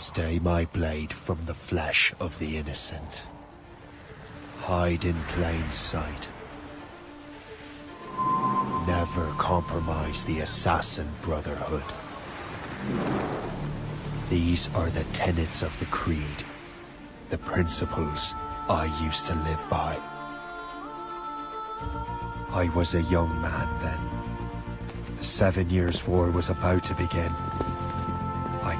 Stay my blade from the flesh of the innocent. Hide in plain sight. Never compromise the Assassin Brotherhood. These are the tenets of the Creed, the principles I used to live by. I was a young man then. The Seven Years' War was about to begin.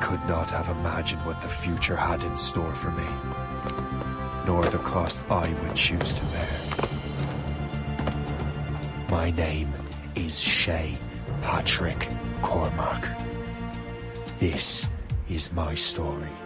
Could not have imagined what the future had in store for me, nor the cost I would choose to bear. My name is Shay Patrick Cormac. This is my story.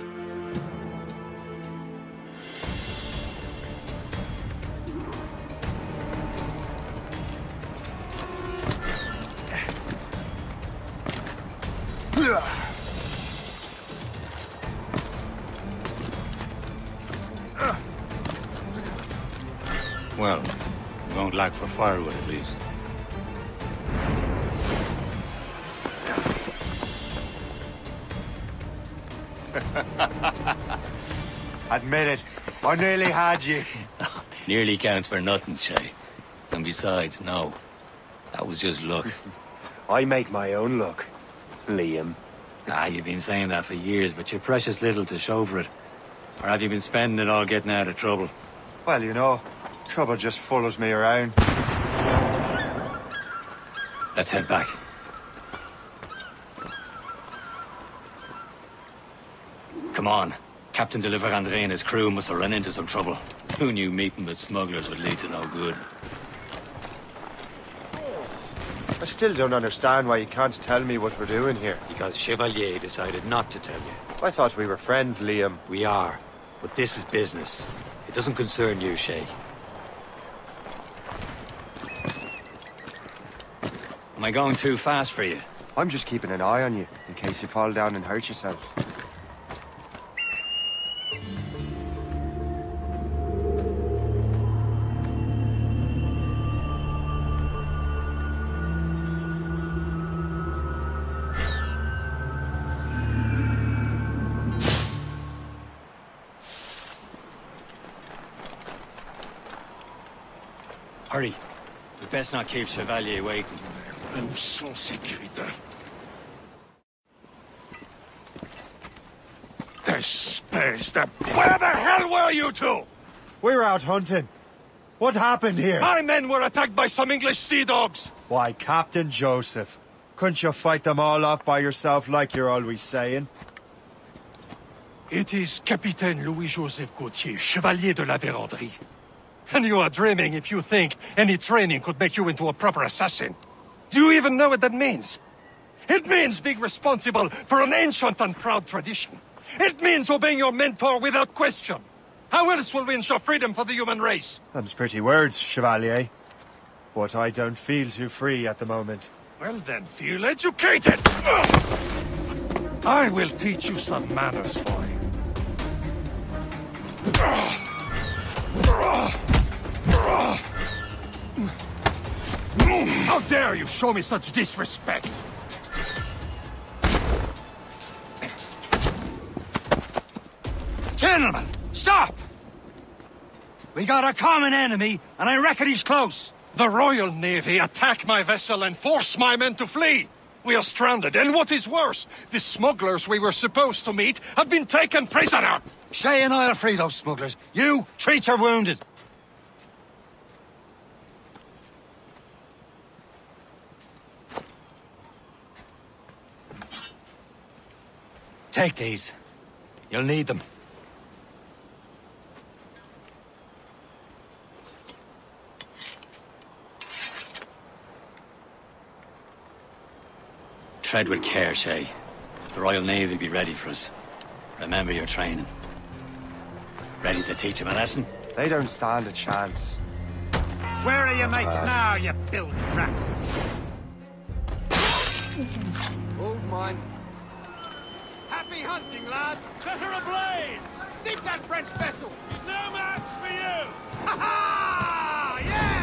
Firewood at least. Admit it. I nearly had you. Nearly counts for nothing, Shay. And besides, no. That was just luck. I make my own luck, Liam. Ah, you've been saying that for years, but you're precious little to show for it. Or have you been spending it all getting out of trouble? Well, you know, trouble just follows me around. Let's head back. Come on. Captain de Andre and his crew must have run into some trouble. Who knew meeting with smugglers would lead to no good? I still don't understand why you can't tell me what we're doing here. Because Chevalier decided not to tell you. I thought we were friends, Liam. We are. But this is business. It doesn't concern you, Shay. Am I going too fast for you? I'm just keeping an eye on you, in case you fall down and hurt yourself. Hurry. We best not keep Chevalier waiting. Où sont This space, the... Where the hell were you two? We're out hunting. What happened here? My men were attacked by some English sea dogs. Why, Captain Joseph. Couldn't you fight them all off by yourself like you're always saying? It is Capitaine Louis-Joseph Gauthier, Chevalier de la Vérendrye. And you are dreaming if you think any training could make you into a proper assassin. Do you even know what that means? It means being responsible for an ancient and proud tradition. It means obeying your mentor without question. How else will we ensure freedom for the human race? Them's pretty words, Chevalier. But I don't feel too free at the moment. Well then, feel educated! I will teach you some manners, boy. How dare you show me such disrespect? Gentlemen, stop! We got a common enemy, and I reckon he's close. The Royal Navy attack my vessel and force my men to flee. We are stranded, and what is worse, the smugglers we were supposed to meet have been taken prisoner. Shay and I'll free those smugglers. You, treat your wounded. Take these. You'll need them. Tread with care, Shay. The Royal Navy be ready for us. Remember your training. Ready to teach them a lesson? They don't stand a chance. Where are your mates uh, now, you bilge rat? Hold mine. Lads! Set her ablaze! Sink that French vessel! He's no match for you! Ha ha! Yeah!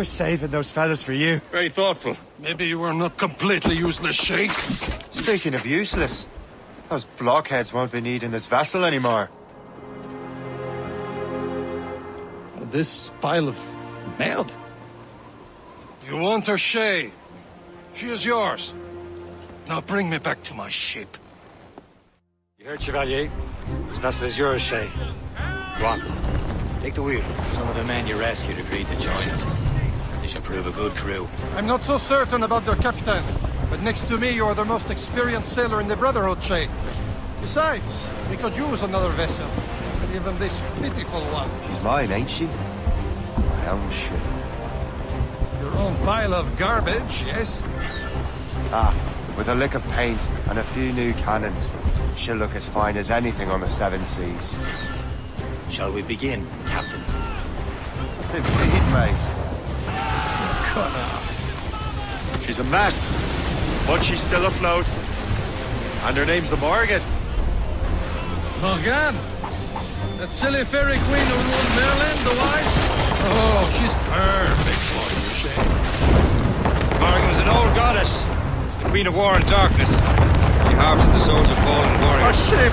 Was saving those fellas for you. Very thoughtful. Maybe you were not completely useless, Shay. Speaking of useless, those blockheads won't be needing this vessel anymore. This pile of mail? You want her, Shay? She is yours. Now bring me back to my ship. You heard, Chevalier? This vessel is yours, Shay. Go on. Take the wheel. Some of the men you rescued agreed to join us. They shall prove a good crew. I'm not so certain about their captain, but next to me, you're the most experienced sailor in the Brotherhood chain. Besides, we could use another vessel. Even this pitiful one. She's mine, ain't she? My own ship. Your own pile of garbage, yes? Ah, with a lick of paint and a few new cannons, she'll look as fine as anything on the Seven Seas. Shall we begin, Captain? Indeed, mate. Cut She's a mess, but she's still afloat. And her name's the Morrigan. Morrigan? That silly fairy queen who ruled Merlin, the wise? Oh, she's perfect for you, Shay. Morrigan was an old goddess. She's the queen of war and darkness. She harvested the souls of fallen warriors. A warriors. ship!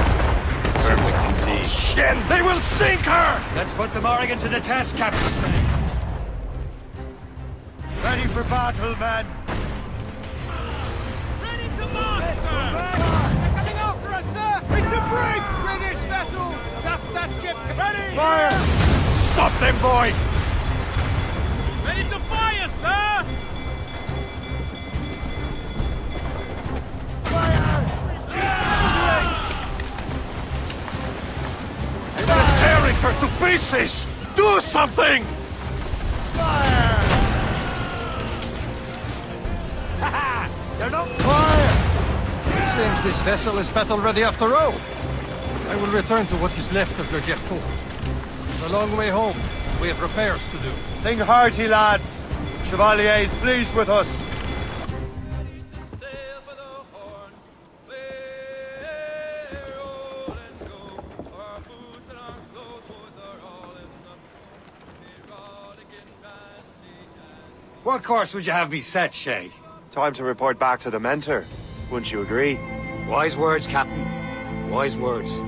Perfect indeed. Shen, they will sink her! Let's put the Morrigan to the test, Captain. Ready for battle, men. Ready to march, sir! They're coming after us, sir! It's a brig! British vessels! Just that ship! Ready! Fire! Stop them, boy! Ready to fire, sir! Fire! They're tearing her to pieces! Do something! They're seems this vessel is battle ready after all. I will return to what is left of Le Gerfaut. It's a long way home. We have repairs to do. Sing hearty, lads. Chevalier is pleased with us. Sail for the horn. We're old and go. Our boots and our clothes are all in the Rodigan brandy and What course would you have me set, Shay? Time to report back to the mentor. Wouldn't you agree? Wise words, Captain. Wise words.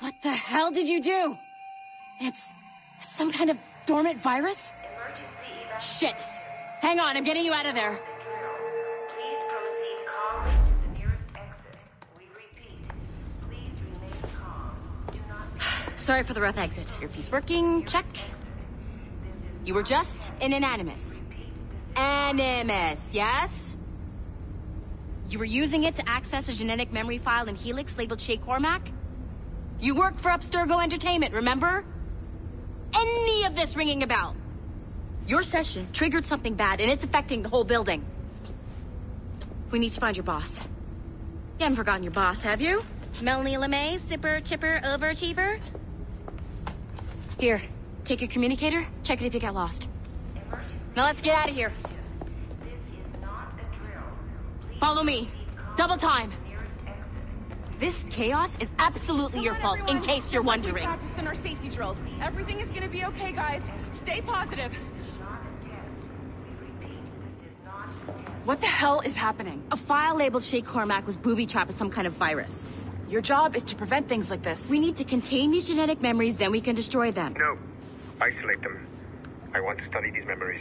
What the hell did you do? It's some kind of dormant virus? Shit. Hang on, I'm getting you out of there. Please proceed calmly to the nearest exit. We repeat, please remain calm. Do not Sorry for the rough exit. Your piece working, check. You were just an animus. Animus, yes? You were using it to access a genetic memory file in Helix labeled Shay Cormac? You work for Abstergo Entertainment, remember? Any of this ringing a bell? Your session triggered something bad, and it's affecting the whole building. We need to find your boss. You haven't forgotten your boss, have you? Melanie LeMay, zipper, chipper, overachiever? Here, take your communicator, check it if you got lost. Now let's get out of here. This is not a drill. Please Follow me. Double time. This chaos is absolutely your fault, in case you're wondering. Practice in our safety drills. Everything is gonna be okay, guys. Stay positive. Not a test. We repeat, this is not a test. What the hell is happening? A file labeled Shay Cormac was booby-trapped with some kind of virus. Your job is to prevent things like this. We need to contain these genetic memories, then we can destroy them. No. Isolate them. I want to study these memories.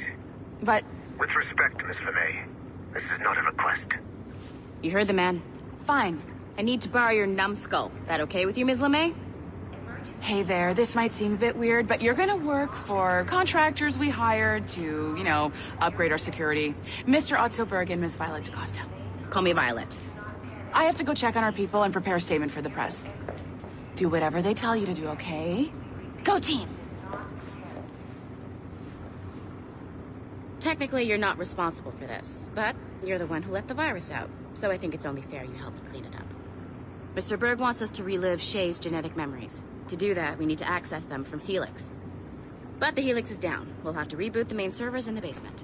But With respect, Miss LeMay, this is not a request. You heard the man. fine. I need to borrow your numbskull. Is that okay with you, Ms. LeMay? Hey there, this might seem a bit weird, but you're gonna work for contractors we hired to, you know, upgrade our security. Mr. Otto Berg and Miss Violet DaCosta. Call me Violet. I have to go check on our people and prepare a statement for the press. Do whatever they tell you to do, okay? Go team! Technically, you're not responsible for this, but you're the one who let the virus out, so I think it's only fair you help me clean it up. Mr. Berg wants us to relive Shay's genetic memories. To do that, we need to access them from Helix. But the Helix is down. We'll have to reboot the main servers in the basement.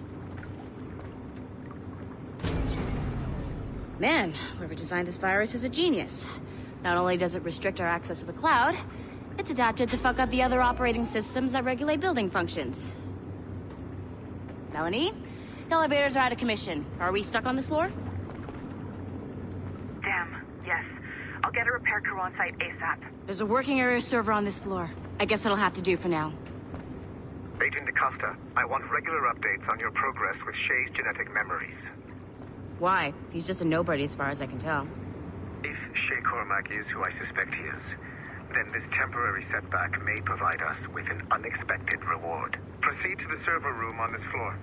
Man, whoever designed this virus is a genius. Not only does it restrict our access to the cloud, it's adapted to fuck up the other operating systems that regulate building functions. Melanie? The elevators are out of commission. Are we stuck on this floor? Damn, yes. I'll get a repair crew on site ASAP. There's a working area server on this floor. I guess it'll have to do for now. Agent DaCosta, I want regular updates on your progress with Shay's genetic memories. Why? He's just a nobody as far as I can tell. If Shay Cormac is who I suspect he is, then this temporary setback may provide us with an unexpected reward. Proceed to the server room on this floor.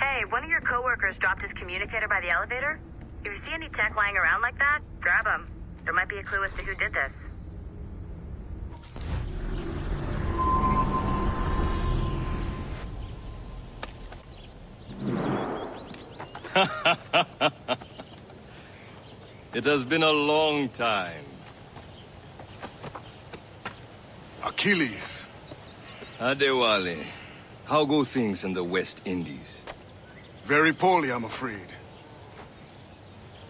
Hey, one of your coworkers dropped his communicator by the elevator? If you see any tech lying around like that, grab them. There might be a clue as to who did this. it has been a long time. Achilles. Adewale, how go things in the West Indies? Very poorly, I'm afraid.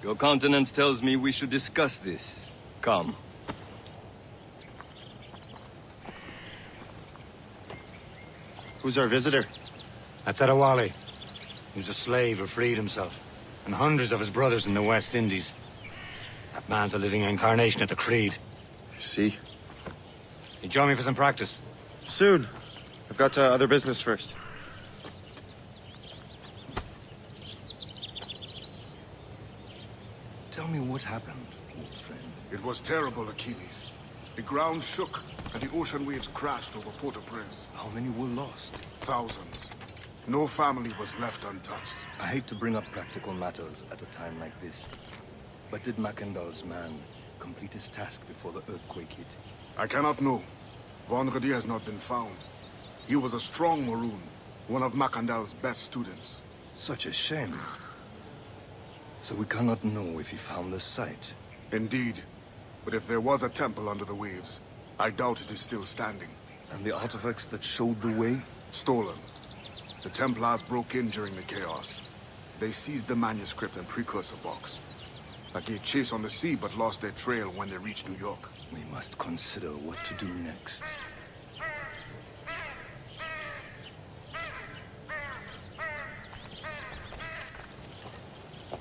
Your countenance tells me we should discuss this. Come. Who's our visitor? That's Adewale. He was a slave who freed himself. And hundreds of his brothers in the West Indies. That man's a living incarnation of the Creed. You see? You join me for some practice? Soon. I've got uh, other business first. Tell me what happened, old friend. It was terrible, Achilles. The ground shook, and the ocean waves crashed over Port-au-Prince. How many were lost? Thousands. No family was left untouched. I hate to bring up practical matters at a time like this. But did Mackandal's man complete his task before the earthquake hit? I cannot know. Von Vendredi has not been found. He was a strong Maroon, one of Mackandal's best students. Such a shame. So we cannot know if he found the site. Indeed. But if there was a temple under the waves, I doubt it is still standing. And the artifacts that showed the way? Stolen. The Templars broke in during the chaos. They seized the manuscript and precursor box. I gave chase on the sea, but lost their trail when they reached New York. We must consider what to do next.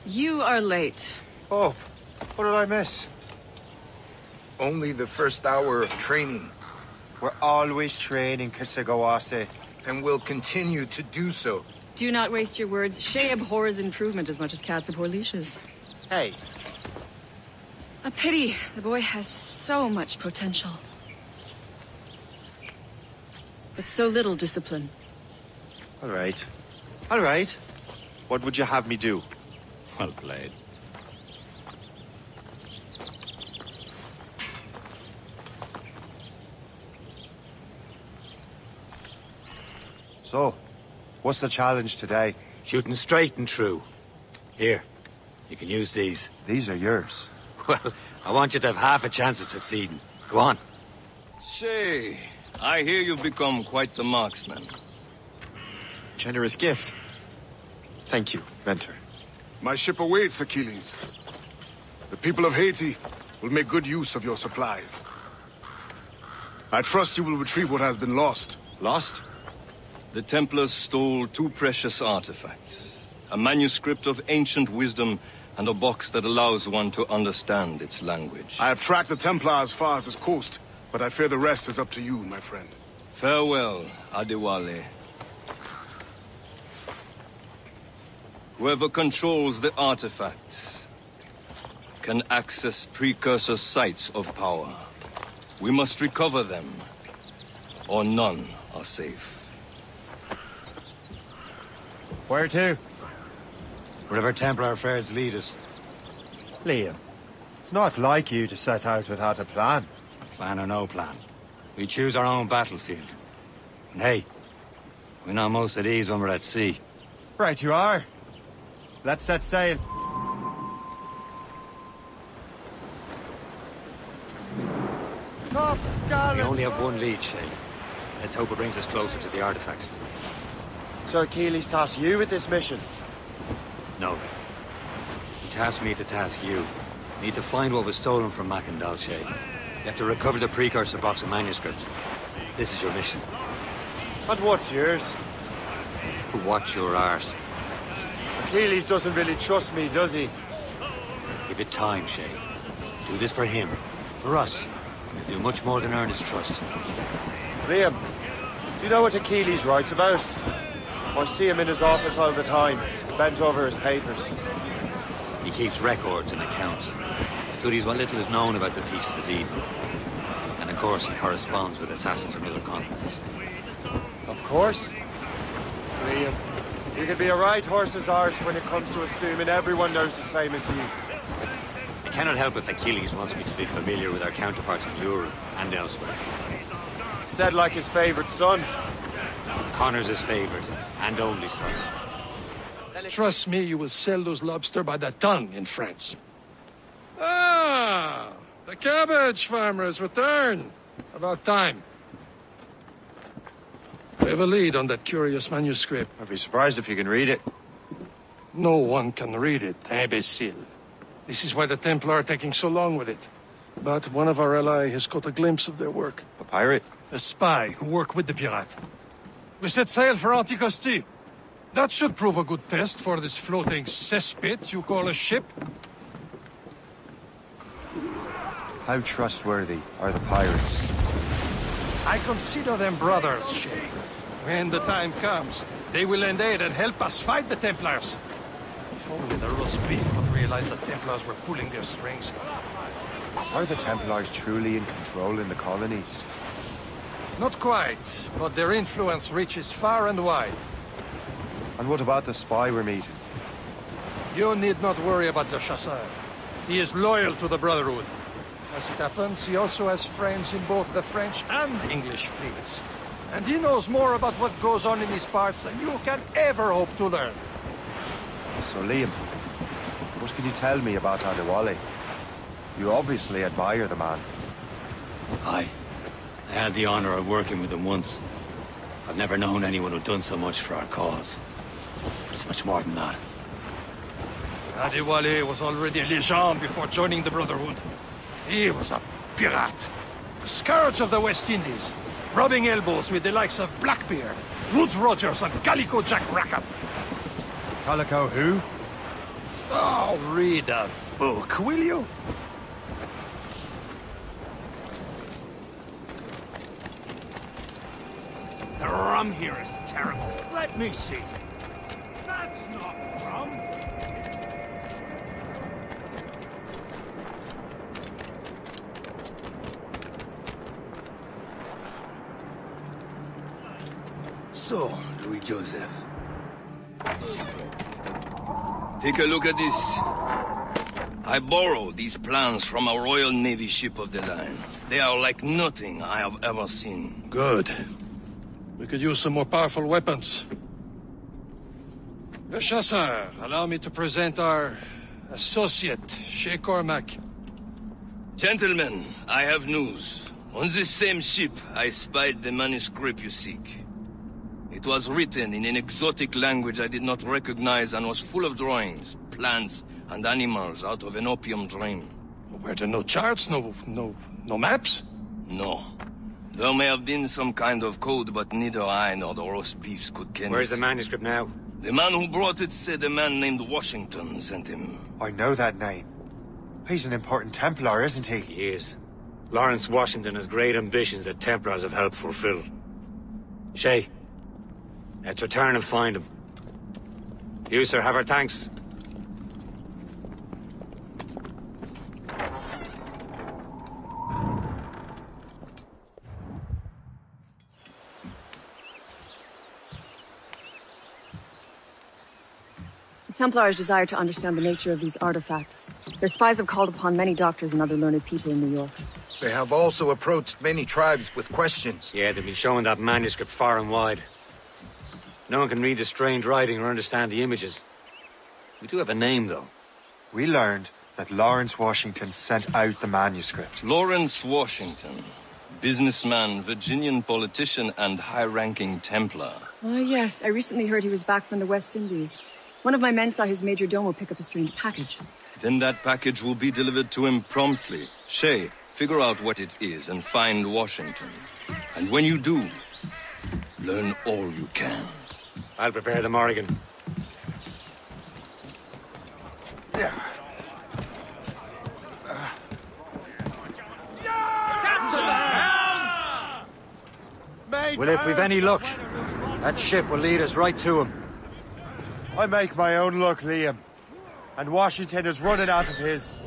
You are late. Oh, what did I miss? Only the first hour of training. We're always training, Kesegowaase. And will continue to do so. Do not waste your words. Shay abhors improvement as much as cats abhor leashes. Hey. A pity. The boy has so much potential. But so little discipline. All right. All right. What would you have me do? Well played. So, what's the challenge today? Shooting straight and true. Here, you can use these. These are yours. Well, I want you to have half a chance of succeeding. Go on. Say, I hear you've become quite the marksman. Generous gift. Thank you, Mentor. My ship awaits, Achilles. The people of Haiti will make good use of your supplies. I trust you will retrieve what has been lost. Lost? The Templars stole two precious artifacts. A manuscript of ancient wisdom and a box that allows one to understand its language. I have tracked the Templar as far as this coast, but I fear the rest is up to you, my friend. Farewell, Adewale. Whoever controls the artifacts can access precursor sites of power. We must recover them, or none are safe. Where to? Wherever Templar affairs lead us. Liam, it's not like you to set out without a plan. Plan or no plan. We choose our own battlefield. And hey, we're not most at ease when we're at sea. Right you are. Let's set sail. Top scallop! We only have one lead, Shay. Let's hope it brings us closer to the artifacts. Sir Achilles tasked you with this mission. No. He tasked me to task you. We need to find what was stolen from Mackandal. You have to recover the precursor box of manuscript. This is your mission. And what's yours? Watch your arse. Achilles doesn't really trust me, does he? Give it time, Shay. Do this for him. For us. You'll do much more than earn his trust. Liam, do you know what Achilles writes about? I see him in his office all the time, bent over his papers. He keeps records and accounts. Studies what little is known about the pieces of Eden. And of course, he corresponds with assassins from other continents. Of course. Liam, you can be a right horse's arse when it comes to assuming everyone knows the same as you. I cannot help if Achilles wants me to be familiar with our counterparts in Europe and elsewhere. Said like his favorite son. Connor's his favorite, and only son. Trust me, you will sell those lobster by the ton in France. Ah, the cabbage farmer has returned. About time. We have a lead on that curious manuscript. I'd be surprised if you can read it. No one can read it, imbecile. This is why the Templar are taking so long with it. But one of our ally has caught a glimpse of their work. A pirate? A spy who worked with the pirate. We set sail for Anticosti. That should prove a good test for this floating cesspit you call a ship. How trustworthy are the pirates? I consider them brothers, Shay. When the time comes, they will lend aid and help us fight the Templars. If only the roast beef would realize the Templars were pulling their strings. Are the Templars truly in control in the colonies? Not quite, but their influence reaches far and wide. And what about the spy we're meeting? You need not worry about Le Chasseur. He is loyal to the Brotherhood. As it happens, he also has friends in both the French and English fleets. And he knows more about what goes on in these parts than you can ever hope to learn. So, Liam, what can you tell me about Adewale? You obviously admire the man. Aye. I had the honor of working with him once. I've never known anyone who'd done so much for our cause. But it's much more than that. Adewale was already a legend before joining the Brotherhood. He was a pirate. The scourge of the West Indies. Rubbing elbows with the likes of Blackbeard, Woodes Rogers, and Calico Jack Rackham. Calico who? Oh, read a book, will you? The rum here is terrible. Let me see. So, Louis Joseph. Take a look at this. I borrowed these plans from a Royal Navy ship of the line. They are like nothing I have ever seen. Good. We could use some more powerful weapons. Le Chasseur, allow me to present our associate, Shay Cormac. Gentlemen, I have news. On this same ship, I spied the manuscript you seek. It was written in an exotic language I did not recognize and was full of drawings, plants, and animals out of an opium dream. Were there no charts, no, no, no maps? No. There may have been some kind of code, but neither I nor the roast beefs could ken Where's it. the manuscript now? The man who brought it said a man named Washington sent him. I know that name. He's an important Templar, isn't he? He is. Lawrence Washington has great ambitions that Templars have helped fulfill. Shay, let's return and find him. You, sir, have our thanks. The Templars desire to understand the nature of these artifacts. Their spies have called upon many doctors and other learned people in New York. They have also approached many tribes with questions. Yeah, they've been showing that manuscript far and wide. No one can read the strange writing or understand the images. We do have a name, though. We learned that Lawrence Washington sent out the manuscript. Lawrence Washington. Businessman, Virginian politician, and high-ranking Templar. Ah, yes. I recently heard he was back from the West Indies. One of my men saw his major domo pick up a strange package. Then that package will be delivered to him promptly. Shay, figure out what it is and find Washington. And when you do, learn all you can. I'll prepare the Morrigan. Yeah. Well, if we've any luck, that ship will lead us right to him. I make my own luck, Liam. And Washington is running out of his.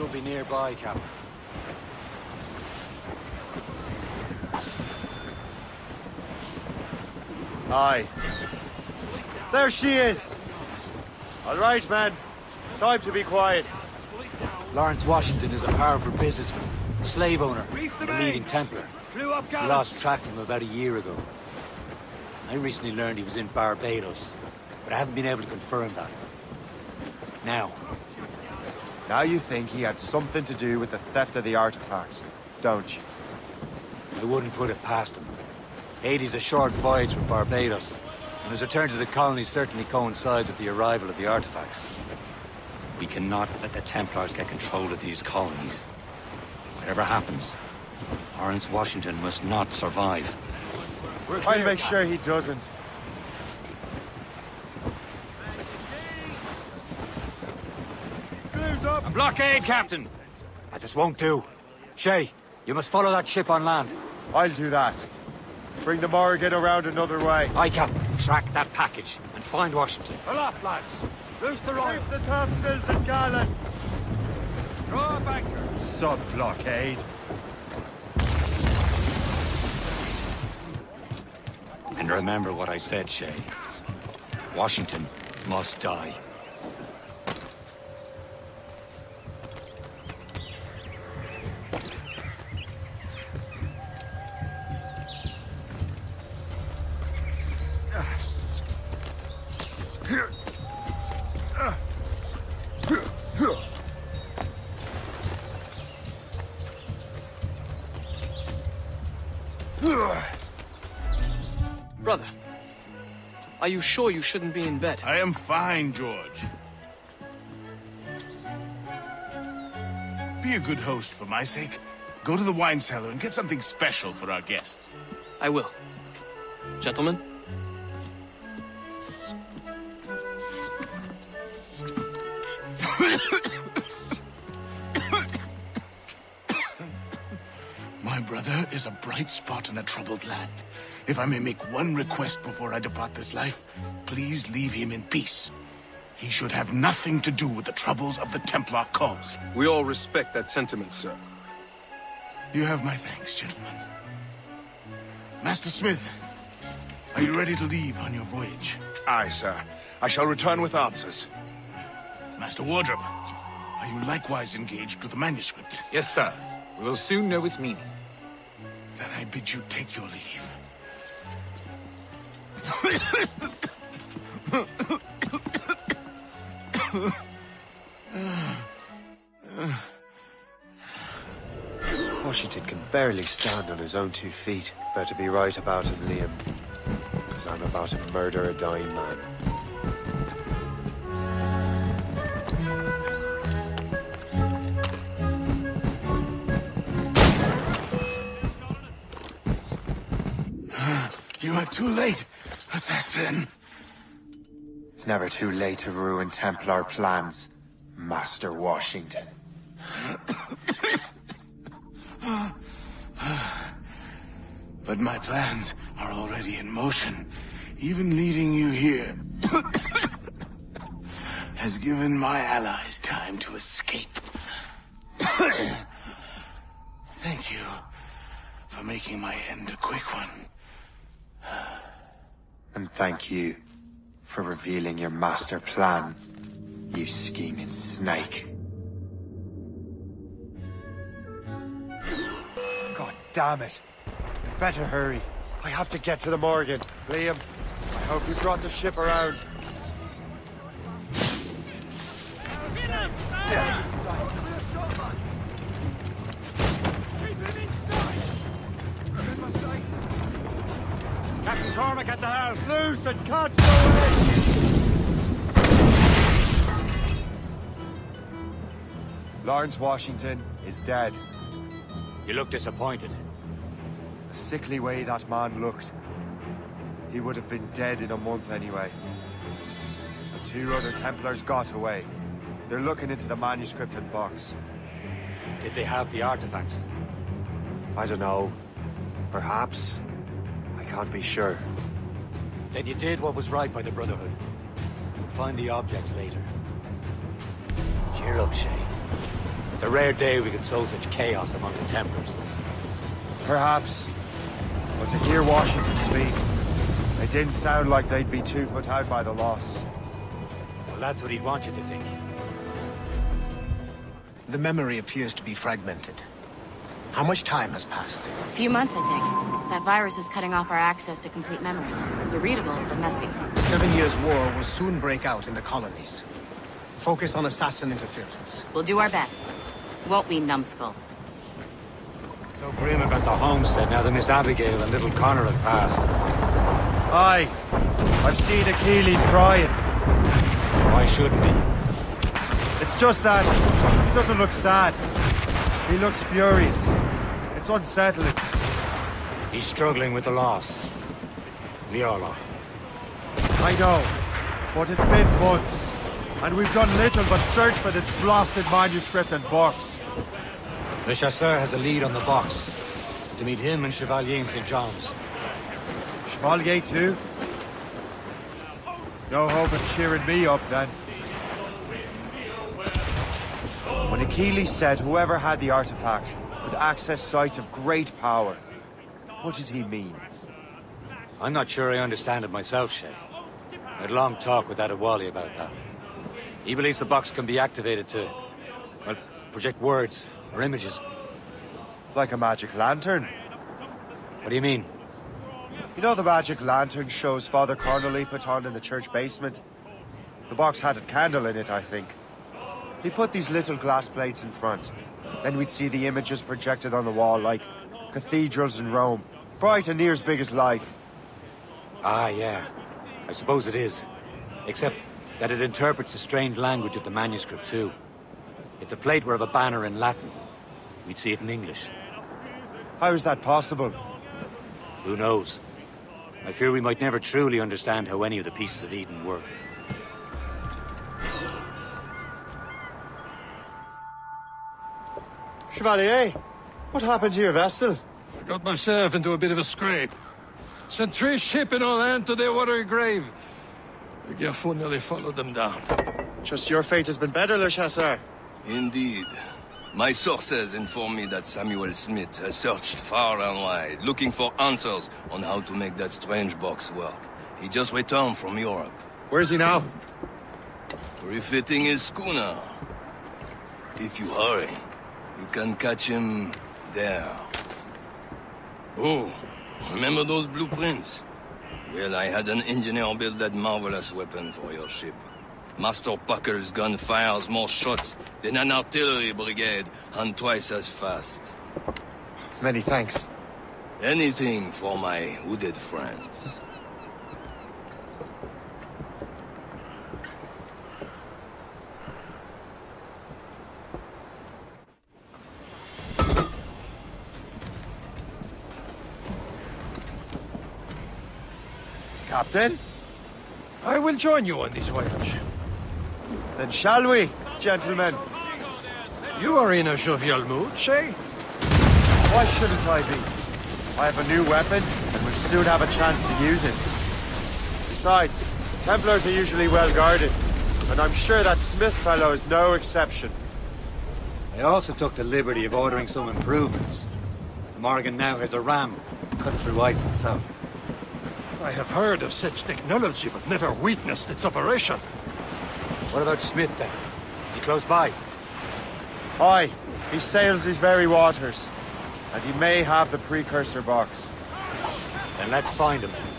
We should be nearby, Captain. Aye. There she is! All right, man. Time to be quiet. Lawrence Washington is a powerful businessman, slave owner, and leading Templar. We lost track of him about a year ago. I recently learned he was in Barbados, but I haven't been able to confirm that. Now, Now you think he had something to do with the theft of the artifacts, don't you? I wouldn't put it past him. Haiti's a short voyage from Barbados, and his return to the colony certainly coincides with the arrival of the artifacts. We cannot let the Templars get control of these colonies. Whatever happens, Lawrence Washington must not survive. I'll make sure he doesn't. A blockade, Captain! That just won't do. Shay, you must follow that ship on land. I'll do that. Bring the Morrigan around another way. I can track that package and find Washington. Pull up, lads. Loose the rope. Leave the topsails and gallants. Draw a banker. Sub-blockade. And remember what I said, Shay. Washington must die. You sure you shouldn't be in bed? I am fine, George. Be a good host for my sake. Go to the wine cellar and get something special for our guests. I will. Gentlemen? My brother is a bright spot in a troubled land. If I may make one request before I depart this life, please leave him in peace. He should have nothing to do with the troubles of the Templar cause. We all respect that sentiment, sir. You have my thanks, gentlemen. Master Smith, are you ready to leave on your voyage? Aye, sir. I shall return with answers. Master Wardrop, are you likewise engaged with the manuscript? Yes, sir. We will soon know its meaning. Then I bid you take your leave. Washington can barely stand on his own two feet. Better be right about him, Liam. Because I'm about to murder a dying man. You are too late, assassin. It's never too late to ruin Templar plans, Master Washington. But my plans are already in motion. Even leading you here has given my allies time to escape. Thank you for making my end a quick one. And thank you for revealing your master plan, you scheming snake. God Damn it. Better hurry. I have to get to the Morrigan. Liam, I hope you brought the ship around. Captain Cormac at the helm. Loose and cut away! Lawrence Washington is dead. You look disappointed. The sickly way that man looked. He would have been dead in a month anyway. The two other Templars got away. They're looking into the manuscript and box. Did they have the artifacts? I don't know. Perhaps. I can't be sure. Then you did what was right by the Brotherhood. We'll find the object later. Cheer up, Shay. It's a rare day we can sow such chaos among the Templars. Perhaps. But to hear Washington speak, it didn't sound like they'd be too put out by the loss. Well, that's what he'd want you to think. The memory appears to be fragmented. How much time has passed? A few months, I think. That virus is cutting off our access to complete memories. They're readable, the messy. The Seven Years' War will soon break out in the colonies. Focus on assassin interference. We'll do our best. Won't we, numbskull? So grim about the homestead now that Miss Abigail and little Connor have passed. Aye. I've seen Achilles crying. Why shouldn't he? It's just that he doesn't look sad. He looks furious. It's unsettling. He's struggling with the loss. Viola. I know, but it's been months, and we've done little but search for this blasted manuscript and box. Le Chasseur has a lead on the box. To meet him and Chevalier in St. John's. Chevalier too? No hope of cheering me up then. When Achilles said whoever had the artifacts could access sites of great power, what does he mean? I'm not sure I understand it myself, Shay. I had a long talk with Adewale about that. He believes the box can be activated to, well, project words or images. Like a magic lantern? What do you mean? You know the magic lantern shows Father Connolly put on in the church basement? The box had a candle in it, I think. He put these little glass plates in front. Then we'd see the images projected on the wall like cathedrals in Rome. Bright and near as big as life. Ah, yeah. I suppose it is. Except that it interprets the strange language of the manuscript, too. If the plate were of a banner in Latin, we'd see it in English. How is that possible? Who knows? I fear we might never truly understand how any of the pieces of Eden work. Chevalier, what happened to your vessel? I got myself into a bit of a scrape. Sent three shipping all land to their watery grave. The Gerfaut nearly followed them down. Just your fate has been better, Le Chasseur. Indeed. My sources inform me that Samuel Smith has searched far and wide, looking for answers on how to make that strange box work. He just returned from Europe. Where's he now? Refitting his schooner. If you hurry, you can catch him there. Oh, remember those blueprints? Well, I had an engineer build that marvelous weapon for your ship. Master Puckle's gun fires more shots than an artillery brigade, and twice as fast. Many thanks. Anything for my wounded friends. Captain? I will join you on this voyage. Then shall we, gentlemen? You are in a jovial mood, Shay? Why shouldn't I be? I have a new weapon, and will soon have a chance to use it. Besides, Templars are usually well guarded, and I'm sure that Smith fellow is no exception. I also took the liberty of ordering some improvements. Morrigan now has a ram cut through ice itself. I have heard of such technology, but never witnessed its operation. What about Smith, then? Is he close by? Aye, he sails these very waters. And he may have the precursor box. Then let's find him.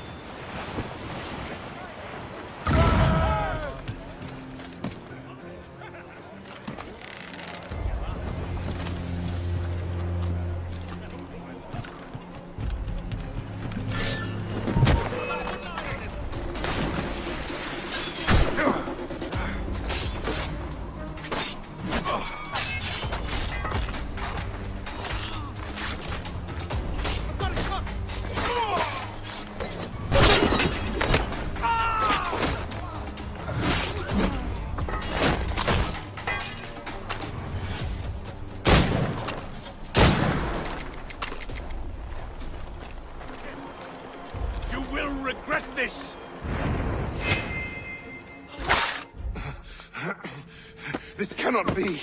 Cannot be.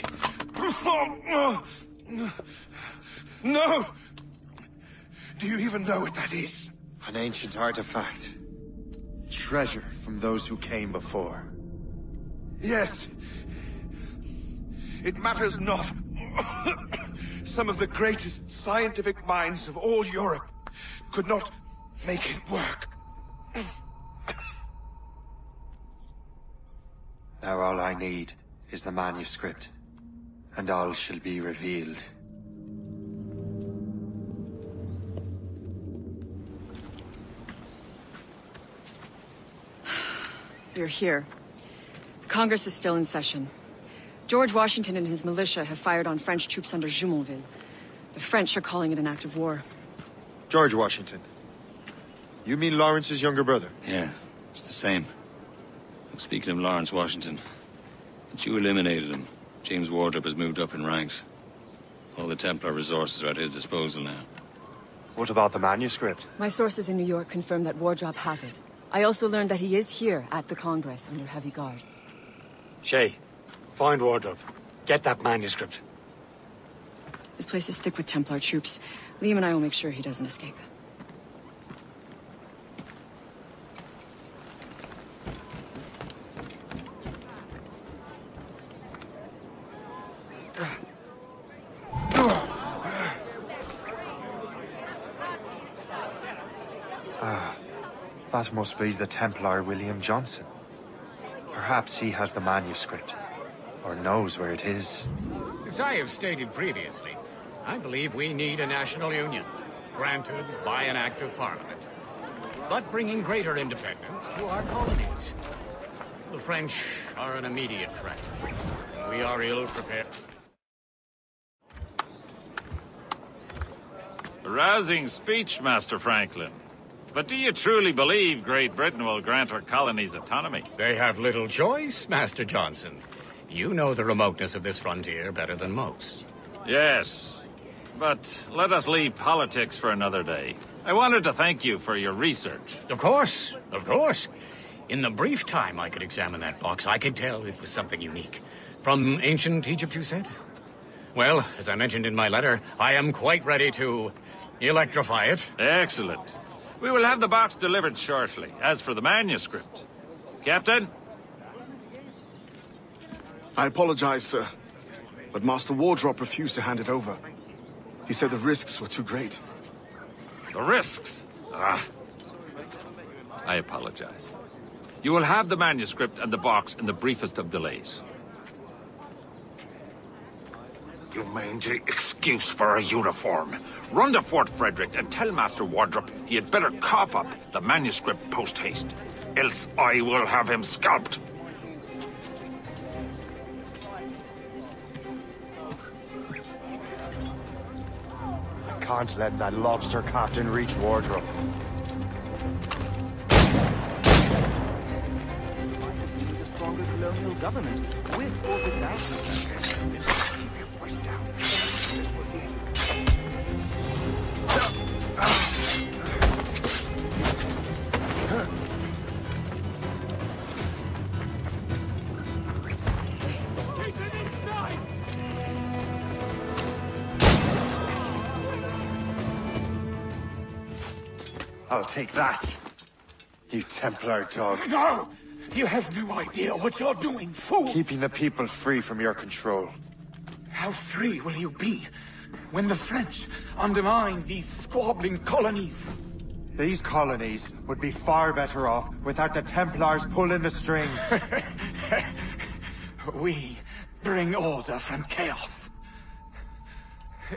No! Do you even know what that is? An ancient artifact. Treasure from those who came before. Yes. It matters not. Some of the greatest scientific minds of all Europe could not make it work. Now all I need is the manuscript, and all shall be revealed. You're here. Congress is still in session. George Washington and his militia have fired on French troops under Jumonville. The French are calling it an act of war. George Washington. You mean Lawrence's younger brother? Yeah, it's the same. Speaking of Lawrence Washington, since you eliminated him, James Wardrop has moved up in ranks. All the Templar resources are at his disposal now. What about the manuscript? My sources in New York confirm that Wardrop has it. I also learned that he is here at the Congress under heavy guard. Shay, find Wardrop. Get that manuscript. This place is thick with Templar troops. Liam and I will make sure he doesn't escape. That must be the Templar William Johnson. Perhaps he has the manuscript, or knows where it is. As I have stated previously, I believe we need a national union, granted by an act of parliament, but bringing greater independence to our colonies. The French are an immediate threat. and We are ill prepared. A rousing speech, Master Franklin. But do you truly believe Great Britain will grant her colonies autonomy? They have little choice, Master Johnson. You know the remoteness of this frontier better than most. Yes. But let us leave politics for another day. I wanted to thank you for your research. Of course, of course. In the brief time I could examine that box, I could tell it was something unique. From ancient Egypt, you said? Well, as I mentioned in my letter, I am quite ready to electrify it. Excellent. We will have the box delivered shortly. As for the manuscript... Captain? I apologize, sir. But Master Wardrop refused to hand it over. He said the risks were too great. The risks? Ah. I apologize. You will have the manuscript and the box in the briefest of delays. You mangy excuse for a uniform. Run to Fort Frederick and tell Master Wardrop he had better cough up the manuscript post-haste. Else I will have him scalped. I can't let that lobster captain reach Wardrop. government with ordered access. I'll take that. You Templar dog. No! You have no idea what you're doing, fool! Keeping the people free from your control. How free will you be? when the French undermine these squabbling colonies. These colonies would be far better off without the Templars pulling the strings. we bring order from chaos.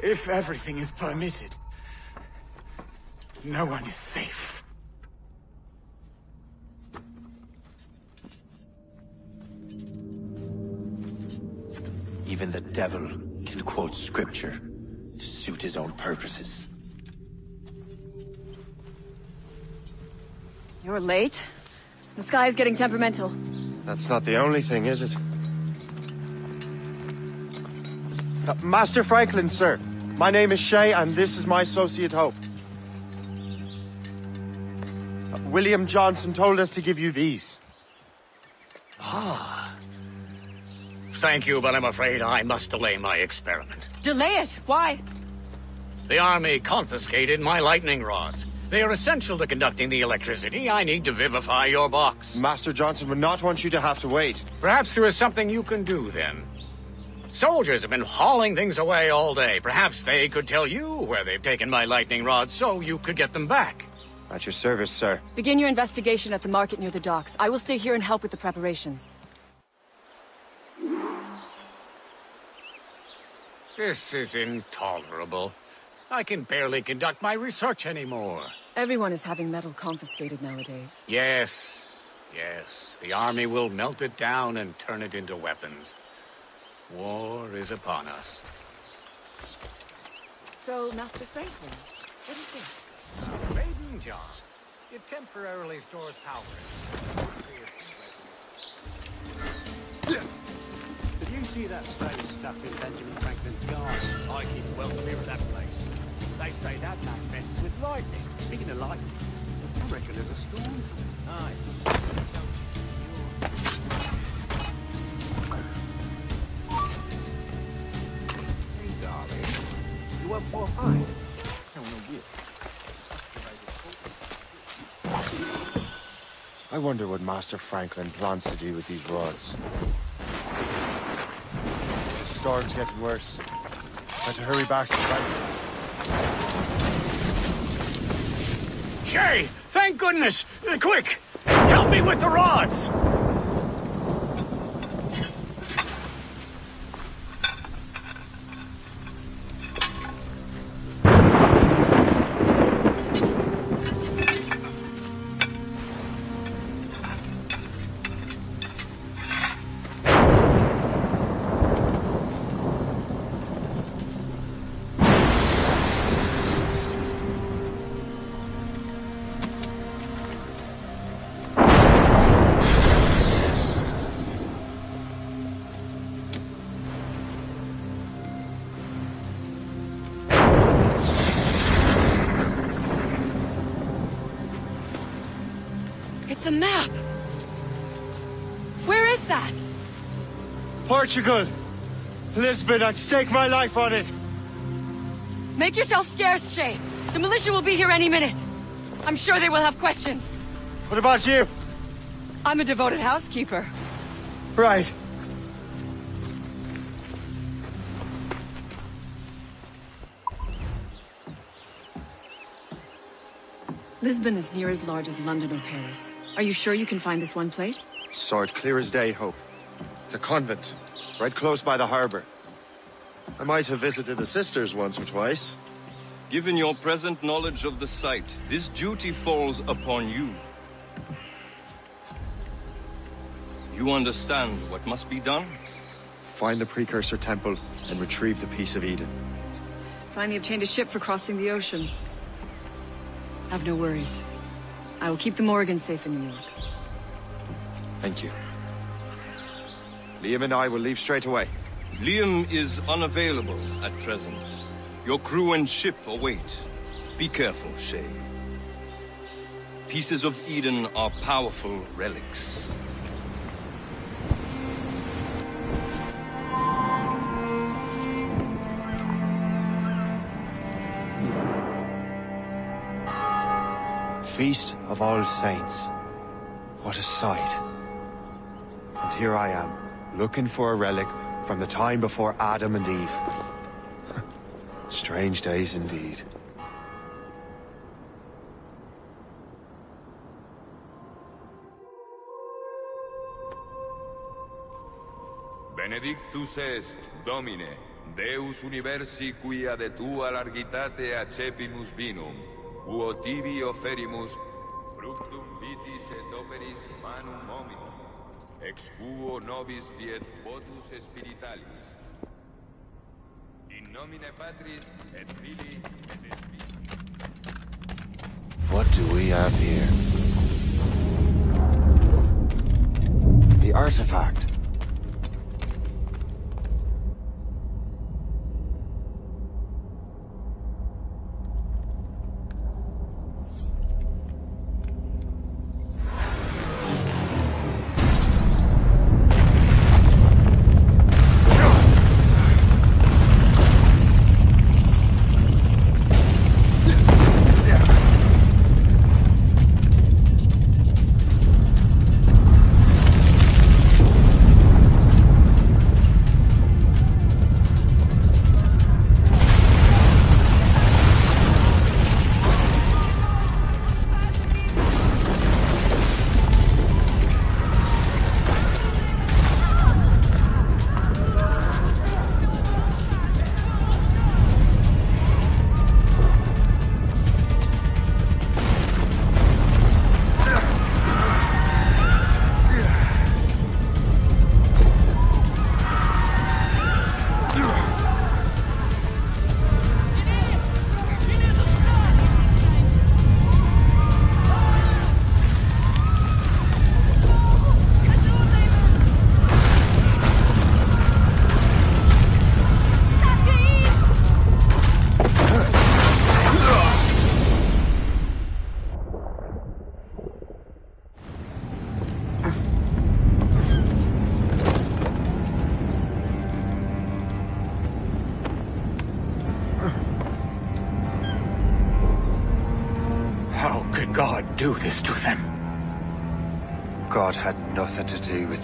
If everything is permitted, no one is safe. Even the devil can quote scripture to suit his own purposes. You're late. The sky is getting temperamental. That's not the only thing, is it? Uh, Master Franklin, sir. My name is Shay, and this is my associate Hope. Uh, William Johnson told us to give you these. Ah. Thank you, but I'm afraid I must delay my experiment. Delay it? Why? The army confiscated my lightning rods. They are essential to conducting the electricity I need to vivify your box. Master Johnson would not want you to have to wait. Perhaps there is something you can do then. Soldiers have been hauling things away all day. Perhaps they could tell you where they've taken my lightning rods so you could get them back. At your service, sir. Begin your investigation at the market near the docks. I will stay here and help with the preparations. This is intolerable. I can barely conduct my research anymore. Everyone is having metal confiscated nowadays. Yes, yes. The army will melt it down and turn it into weapons. War is upon us. So, Master Franklin, what is this? Leyden jar. It temporarily stores power. You see that strange stuff in Benjamin Franklin's garden? I keep well clear of that place. They say that man messes with lightning. Speaking of lightning, I reckon there's a storm. Aye. Hey, darling. You up for gift. I wonder what Master Franklin plans to do with these rods. The storm's getting worse. Better hurry back to Franklin. Shay! Thank goodness! Uh, quick! Help me with the rods! Portugal! Lisbon, I'd stake my life on it! Make yourself scarce, Shay. The militia will be here any minute. I'm sure they will have questions. What about you? I'm a devoted housekeeper. Right. Lisbon is near as large as London or Paris. Are you sure you can find this one place? Saw it clear as day, Hope. It's a convent, right close by the harbor. I might have visited the sisters once or twice. Given your present knowledge of the site, this duty falls upon you. You understand what must be done? Find the precursor temple and retrieve the piece of Eden. Finally obtained a ship for crossing the ocean. Have no worries. I will keep the Morrigan safe in New York. Thank you. Liam and I will leave straight away. Liam is unavailable at present. Your crew and ship await. Be careful, Shay. Pieces of Eden are powerful relics. Feast of All Saints. What a sight. And here I am, looking for a relic from the time before Adam and Eve. Strange days indeed. Benedictus est, Domine, Deus universi quia de tua largitate accepimus vinum, uo tibi oferimus fructum vitis et operis manum hominum, ex quo nobis fiet votus spiritualis. In nomine Patris et Filii et Spiritus. What do we have here? The artifact.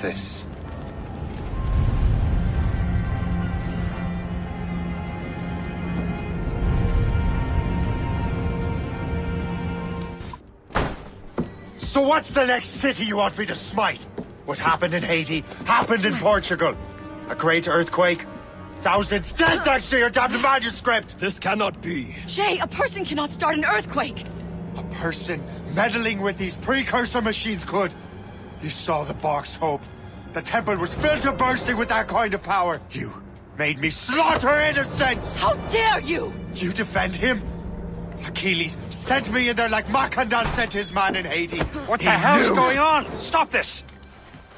This. So what's the next city you want me to smite? What happened in Haiti happened in Portugal. A great earthquake. Thousands dead thanks to your damned manuscript! This cannot be. Shay, a person cannot start an earthquake. A person meddling with these precursor machines could. You saw the box, Hope. The temple was filled to bursting with that kind of power. You made me slaughter innocents! How dare you! You defend him? Achilles sent me in there like Mackandal sent his man in Haiti. What He the hell's knew. going on? Stop this!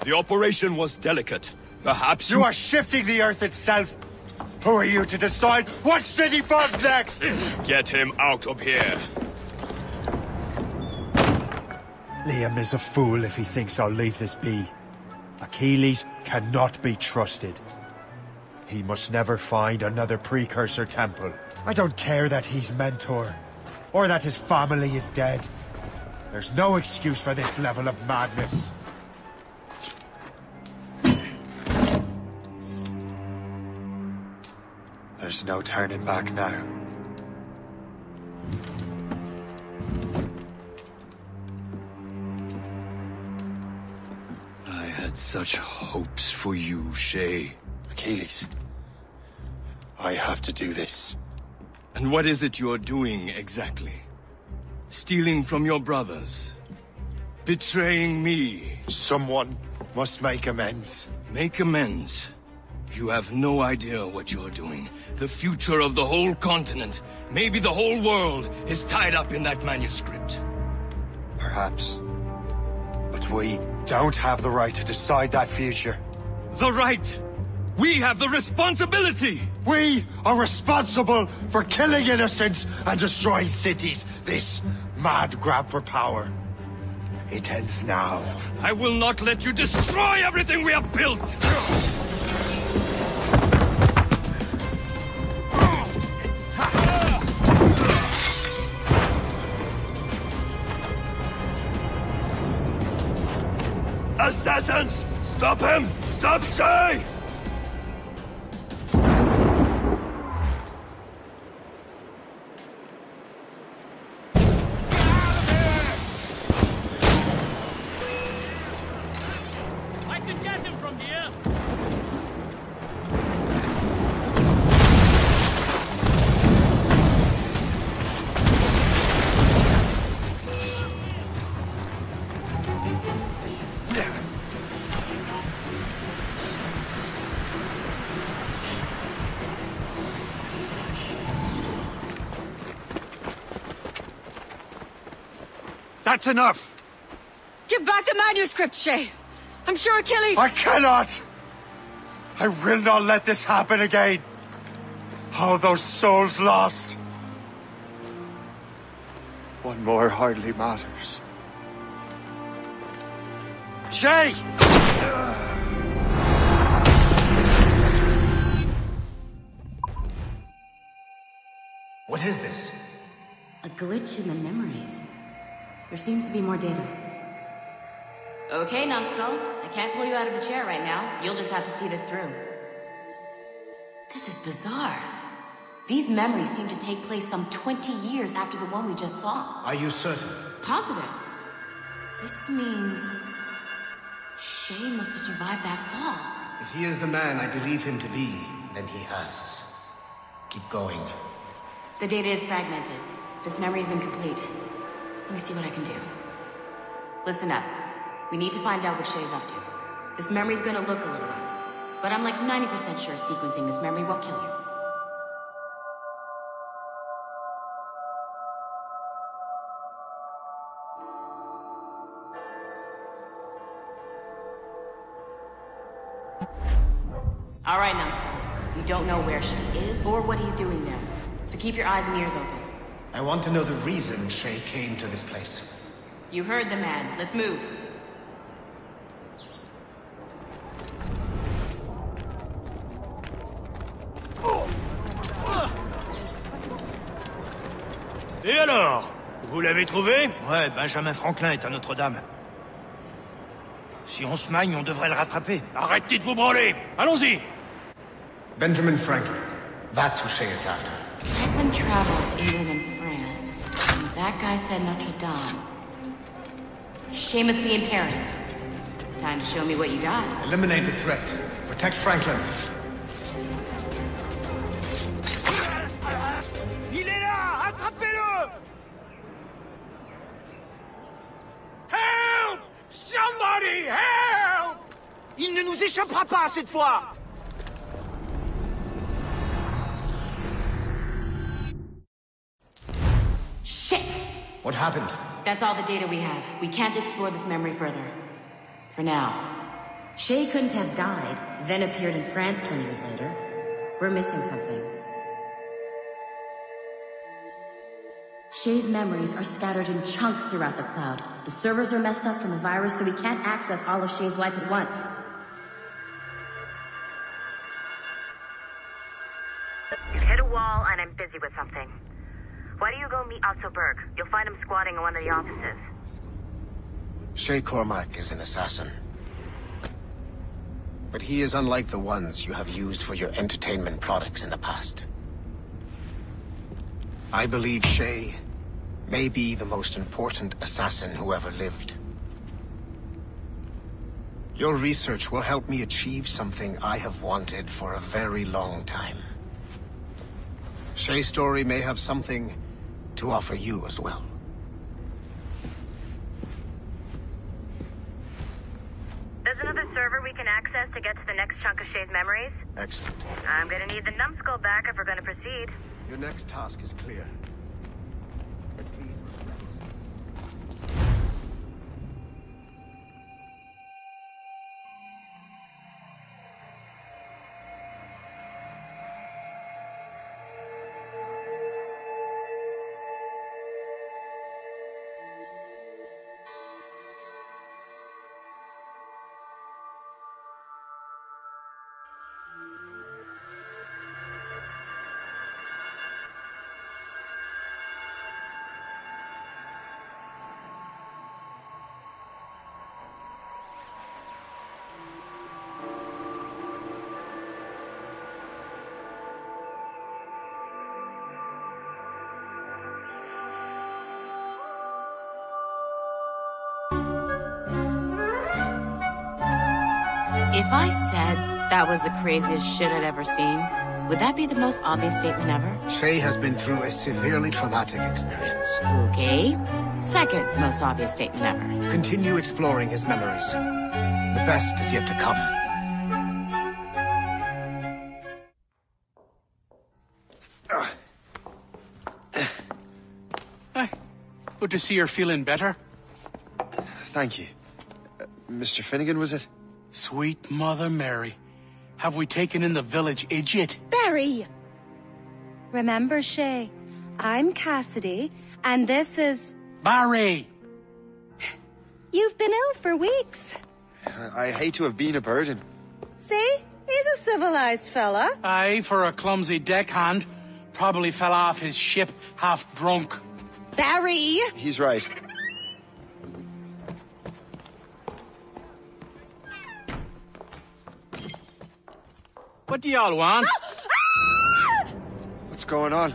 The operation was delicate. Perhaps You are shifting the earth itself. Who are you to decide what city falls next? Get him out of here. Liam is a fool if he thinks I'll leave this be. Achilles cannot be trusted. He must never find another precursor temple. I don't care that he's mentor, or that his family is dead. There's no excuse for this level of madness. There's no turning back now. Had such hopes for you, Shay. Achilles. I have to do this. And what is it you're doing exactly? Stealing from your brothers? Betraying me? Someone must make amends. Make amends? You have no idea what you're doing. The future of the whole continent, maybe the whole world, is tied up in that manuscript. Perhaps. But we don't have the right to decide that future. The right! We have the responsibility! We are responsible for killing innocents and destroying cities. This mad grab for power. It ends now. I will not let you destroy everything we have built! Assassins! Stop him! Stop Shay! That's enough! Give back the manuscript, Shay! I'm sure Achilles... I cannot! I will not let this happen again! All those souls lost! One more hardly matters. Shay! What is this? A glitch in the memories. There seems to be more data. Okay, Numbskull. I can't pull you out of the chair right now. You'll just have to see this through. This is bizarre. These memories seem to take place some 20 years after the one we just saw. Are you certain? Positive. This means... Shay must have survived that fall. If he is the man I believe him to be, then he has. Keep going. The data is fragmented. This memory is incomplete. Let me see what I can do. Listen up. We need to find out what Shay's up to. This memory's gonna look a little off. But I'm like 90% sure sequencing this memory won't kill you. Alright, Numbskull. You don't know where she is or what he's doing there. So keep your eyes and ears open. I want to know the reason Shay came to this place. You heard the man. Let's move. Et alors Vous l'avez trouvé? Ouais, Benjamin Franklin est à Notre-Dame. Si on se magne, on devrait le rattraper. Arrêtez de vous branler Allons-y Benjamin Franklin. That's who Shay is after. Franklin traveled to that guy said Notre Dame. Shay must be in Paris. Time to show me what you got. Eliminate the threat. Protect Franklin. Il est là Attrapez-le Help Somebody help Il ne nous échappera pas cette fois Shit! What happened? That's all the data we have. We can't explore this memory further. For now. Shay couldn't have died, then appeared in France 20 years later. We're missing something. Shay's memories are scattered in chunks throughout the cloud. The servers are messed up from the virus, so we can't access all of Shay's life at once. You've hit a wall, and I'm busy with something. Why do you go meet Otso Berg? You'll find him squatting in one of the offices. Shay Cormac is an assassin. But he is unlike the ones you have used for your entertainment products in the past. I believe Shay may be the most important assassin who ever lived. Your research will help me achieve something I have wanted for a very long time. Shay's story may have something to offer you as well. There's another server we can access to get to the next chunk of Shay's memories. Excellent. I'm gonna need the numbskull back if we're gonna proceed. Your next task is clear. I said that was the craziest shit I'd ever seen, would that be the most obvious statement ever? Shay has been through a severely traumatic experience. Okay. Second most obvious statement ever. Continue exploring his memories. The best is yet to come. Good to see you're feeling better. Thank you. Uh, Mr. Finnegan, was it? Sweet Mother Mary. Have we taken in the village idiot? Barry! Remember, Shay, I'm Cassidy, and this is... Barry! You've been ill for weeks. I hate to have been a burden. See? He's a civilized fella. Aye, for a clumsy deckhand. Probably fell off his ship half drunk. Barry! He's right. What do y'all want? What's going on?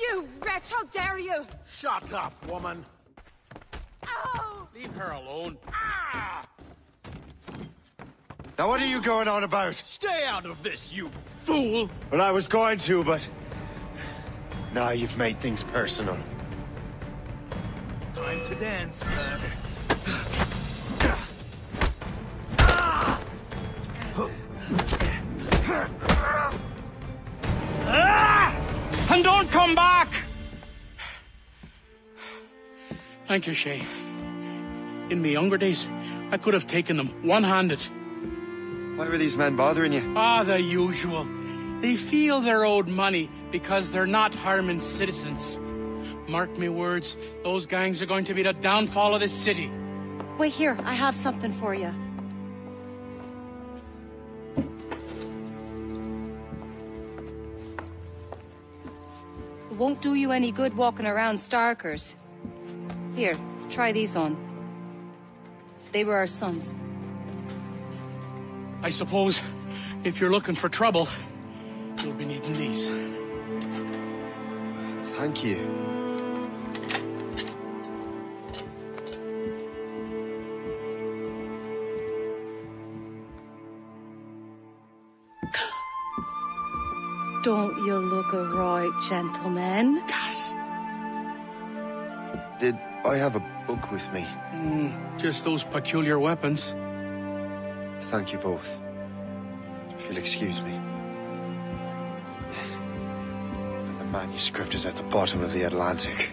You wretch, how dare you! Shut up, woman. Ow! Leave her alone. Ah! Now what are you going on about? Stay out of this, you fool! Well, I was going to, but... Now you've made things personal. Time to dance, lad. Ah! And don't come back! Thank you, Shay. In my younger days, I could have taken them one-handed. Why were these men bothering you? Ah, the usual. They feel they're owed money because they're not harming citizens. Mark me words, those gangs are going to be the downfall of this city. Wait here, I have something for you. It won't do you any good walking around Starkers. Here, try these on. They were our sons. I suppose if you're looking for trouble, you'll be needing these. Thank you. Don't you look a right gentleman? Gas. Did I have a book with me? Mm, just those peculiar weapons. Thank you both. If you'll excuse me. The manuscript is at the bottom of the Atlantic.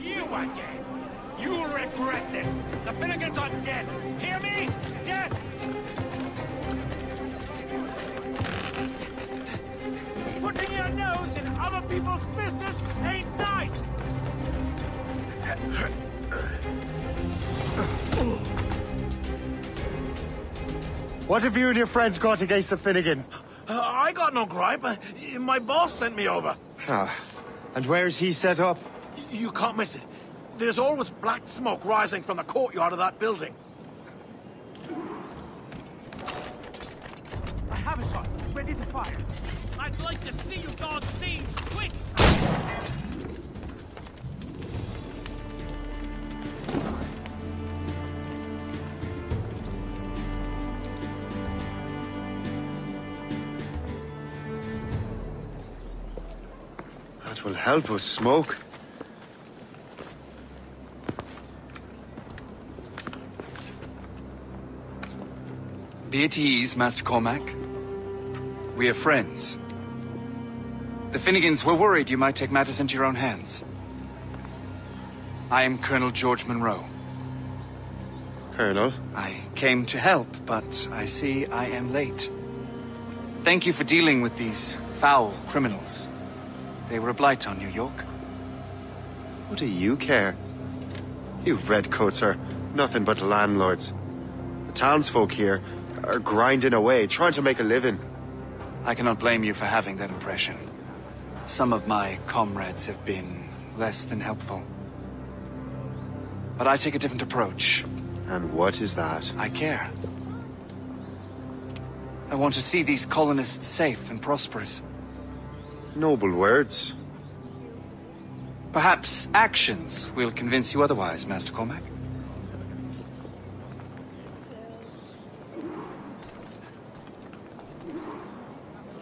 You again! You'll regret this! The Finnegans are dead! Hear me? Dead! Putting your nose in other people's business ain't nice! What have you and your friends got against the Finnegans? Uh, I got no gripe. Uh, my boss sent me over. Ah, and where's he set up? You can't miss it. There's always black smoke rising from the courtyard of that building. I have a shot. Ready to fire. I'd like to see you dogs seize help us smoke. Be at ease, Master Cormac. We are friends. The Finnegans were worried you might take matters into your own hands. I am Colonel George Monroe. Colonel? I came to help, but I see I am late. Thank you for dealing with these foul criminals. They were a blight on New York. What do you care? You redcoats are nothing but landlords. The townsfolk here are grinding away, trying to make a living. I cannot blame you for having that impression. Some of my comrades have been less than helpful. But I take a different approach. And what is that? I care. I want to see these colonists safe and prosperous. Noble words. Perhaps actions will convince you otherwise, Master Cormac.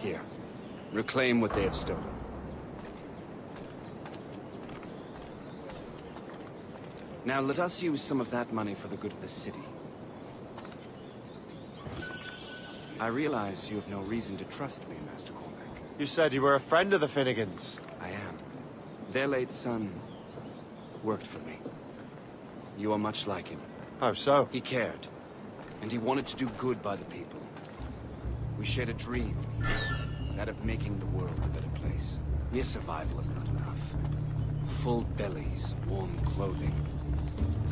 Here. Reclaim what they have stolen. Now let us use some of that money for the good of the city. I realize you have no reason to trust me, Master Cormac. You said you were a friend of the Finnegans. I am. Their late son worked for me. You are much like him. How so? He cared. And he wanted to do good by the people. We shared a dream. That of making the world a better place. Mere survival is not enough. Full bellies, warm clothing.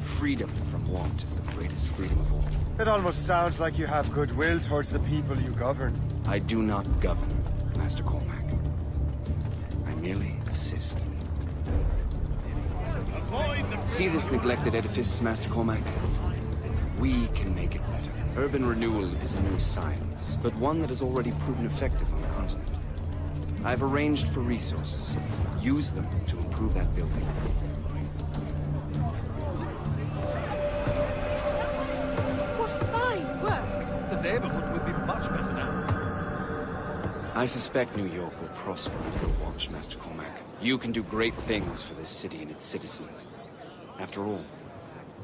Freedom from want is the greatest freedom of all. It almost sounds like you have goodwill towards the people you govern. I do not govern, Master Cormac. I merely assist. See this neglected edifice, Master Cormac? We can make it better. Urban renewal is a new science, but one that has already proven effective on the continent. I've arranged for resources. Use them to improve that building. What fine work! The neighborhood I suspect New York will prosper under your watch, Master Cormac. You can do great things for this city and its citizens. After all,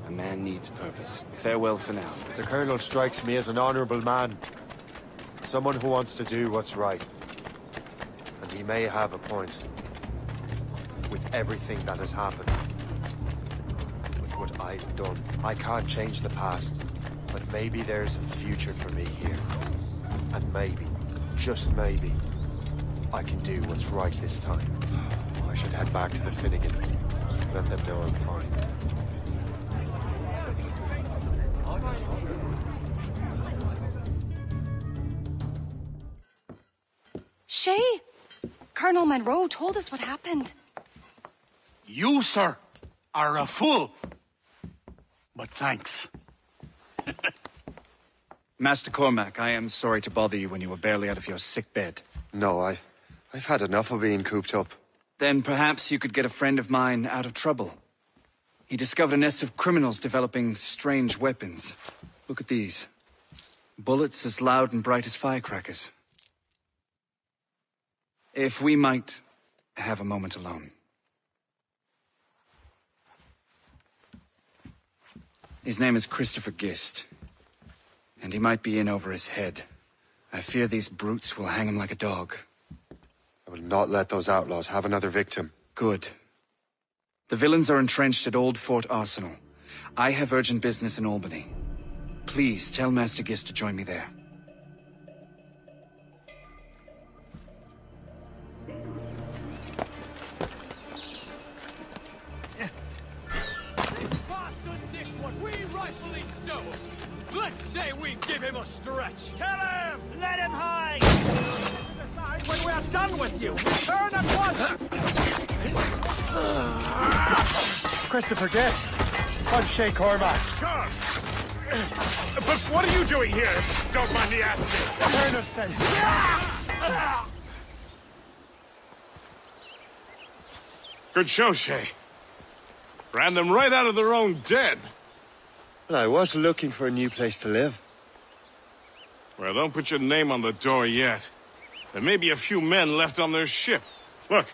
a man needs purpose. Farewell for now. The Colonel strikes me as an honorable man. Someone who wants to do what's right. And he may have a point. With everything that has happened. With what I've done. I can't change the past. But maybe there's a future for me here. And maybe, just maybe, I can do what's right this time. I should head back to the Finnegans. Let them know I'm fine. Shay, Colonel Monroe told us what happened. You, sir, are a fool. But thanks. Master Cormac, I am sorry to bother you when you were barely out of your sick bed. No, I... I've had enough of being cooped up. Then perhaps you could get a friend of mine out of trouble. He discovered a nest of criminals developing strange weapons. Look at these. Bullets as loud and bright as firecrackers. If we might have a moment alone. His name is Christopher Gist. And he might be in over his head. I fear these brutes will hang him like a dog. I will not let those outlaws have another victim. Good. The villains are entrenched at Old Fort Arsenal. I have urgent business in Albany. Please tell Master Gist to join me there. Him a stretch. Kill him! Let him hide! Decide when we are done with you. Return at once! Christopher Gist. I'm Shay Cormac. Charles! But what are you doing here? Don't mind me asking. The Colonel said... Good show, Shay. Ran them right out of their own den. Well, I was looking for a new place to live. Well, don't put your name on the door yet. There may be a few men left on their ship. Look,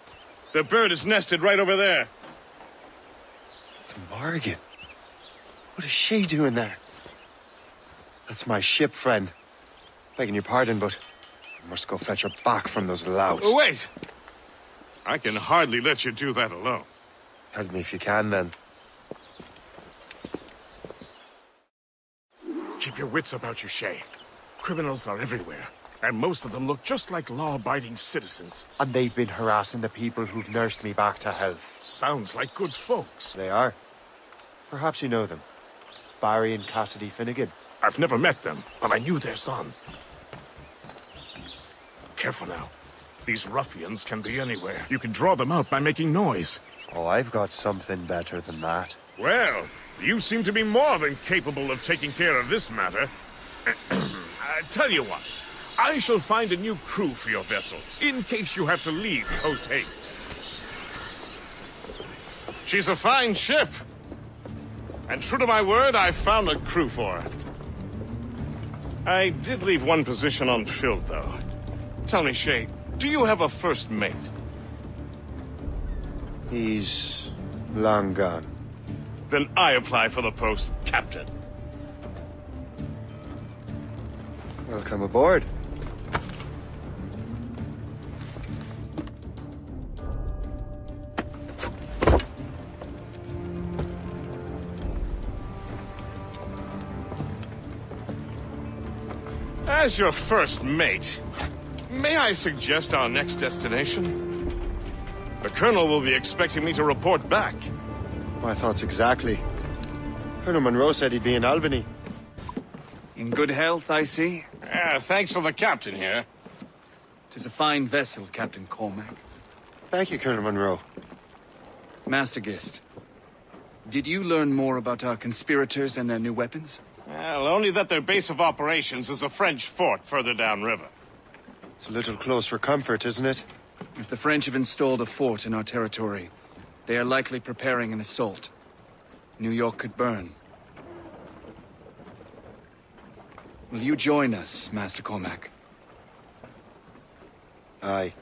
the bird is nested right over there. The Morrigan. What is she doing there? That's my ship, friend. Begging your pardon, but I must go fetch her back from those louts. Oh, wait! I can hardly let you do that alone. Help me if you can, then. Keep your wits about you, Shay. Criminals are everywhere, and most of them look just like law-abiding citizens. And they've been harassing the people who've nursed me back to health. Sounds like good folks. They are. Perhaps you know them. Barry and Cassidy Finnegan. I've never met them, but I knew their son. Careful now. These ruffians can be anywhere. You can draw them out by making noise. Oh, I've got something better than that. Well, you seem to be more than capable of taking care of this matter. I tell you what, I shall find a new crew for your vessel, in case you have to leave post-haste. She's a fine ship. And true to my word, I found a crew for her. I did leave one position unfilled, though. Tell me, Shay, do you have a first mate? He's long gone. Then I apply for the post captain. Welcome aboard. As your first mate, may I suggest our next destination? The Colonel will be expecting me to report back. My thoughts exactly. Colonel Monroe said he'd be in Albany. In good health, I see. Yeah, thanks to the captain here. Tis a fine vessel, Captain Cormac. Thank you, Colonel Monroe. Master Gist, did you learn more about our conspirators and their new weapons? Well, only that their base of operations is a French fort further downriver. It's a little close for comfort, isn't it? If the French have installed a fort in our territory, they are likely preparing an assault. New York could burn. Will you join us, Master Cormac? Aye.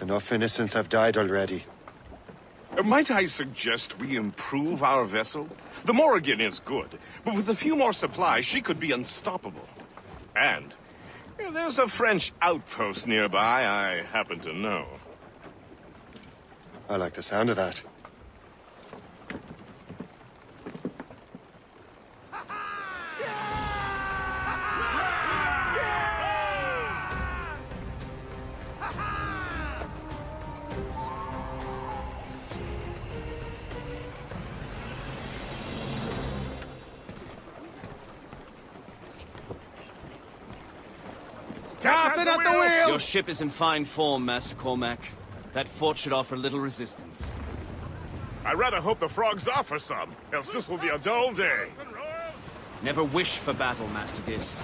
Enough innocents have died already. Uh, Might I suggest we improve our vessel? The Morrigan is good, but with a few more supplies, she could be unstoppable. And uh, there's a French outpost nearby I happen to know. I like the sound of that. Ship is in fine form, Master Cormac. That fort should offer little resistance. I rather hope the frogs offer some, else this will be a dull day. Never wish for battle, Master Gist.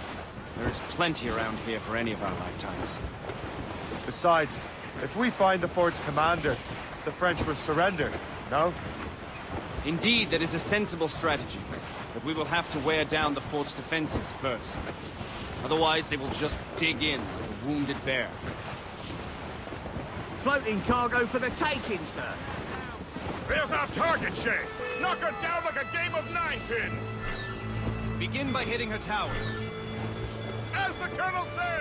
There is plenty around here for any of our lifetimes. Besides, if we find the fort's commander, the French will surrender, no? Indeed, that is a sensible strategy. But we will have to wear down the fort's defenses first. Otherwise, they will just dig in like a wounded bear. Floating cargo for the taking, sir. There's our target, Shay! Knock her down like a game of nine pins! Begin by hitting her towers. As the Colonel says!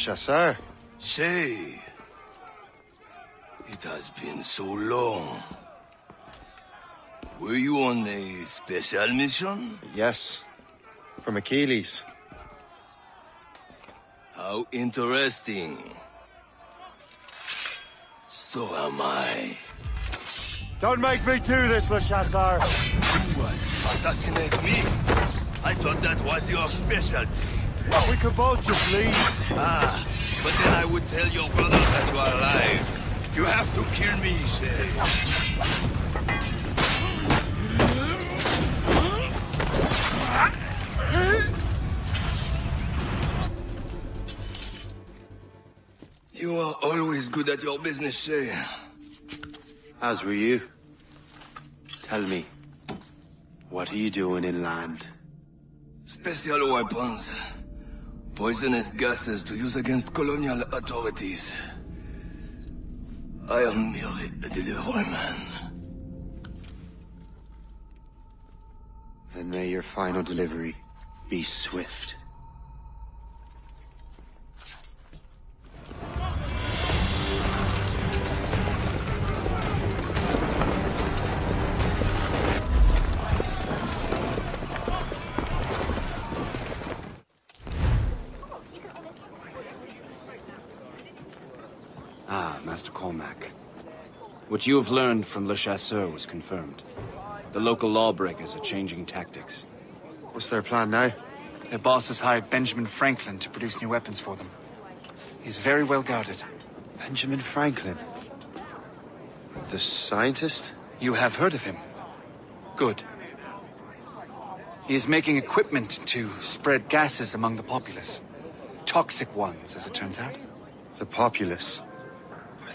Chasseur. Say, it has been so long. Were you on a special mission? Yes. From Achilles. How interesting. So am I. Don't make me do this, Le Chasseur! What? Assassinate me? I thought that was your specialty. We could both just leave. Ah, but then I would tell your brother that you are alive. You have to kill me, Shay. You are always good at your business, Shay. As were you. Tell me, what are you doing inland? Special weapons. Poisonous gases to use against colonial authorities. I am merely a delivery man. Then may your final delivery be swift. Master Cormac. What you have learned from Le Chasseur was confirmed. The local lawbreakers are changing tactics. What's their plan now? Their boss has hired Benjamin Franklin to produce new weapons for them. He's very well guarded. Benjamin Franklin? The scientist? You have heard of him? Good. He is making equipment to spread gases among the populace. Toxic ones, as it turns out. The populace?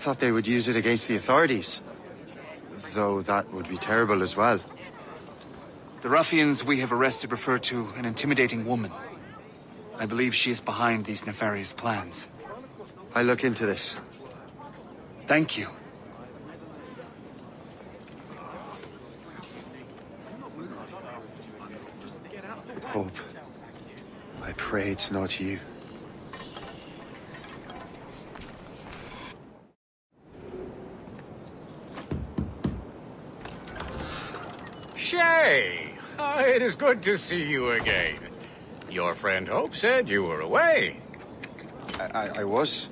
I thought they would use it against the authorities. Though that would be terrible as well. The ruffians we have arrested refer to an intimidating woman. I believe she is behind these nefarious plans. I look into this. Thank you. Hope. I pray it's not you. Shay! Ah, it is good to see you again. Your friend Hope said you were away. I, I, I was.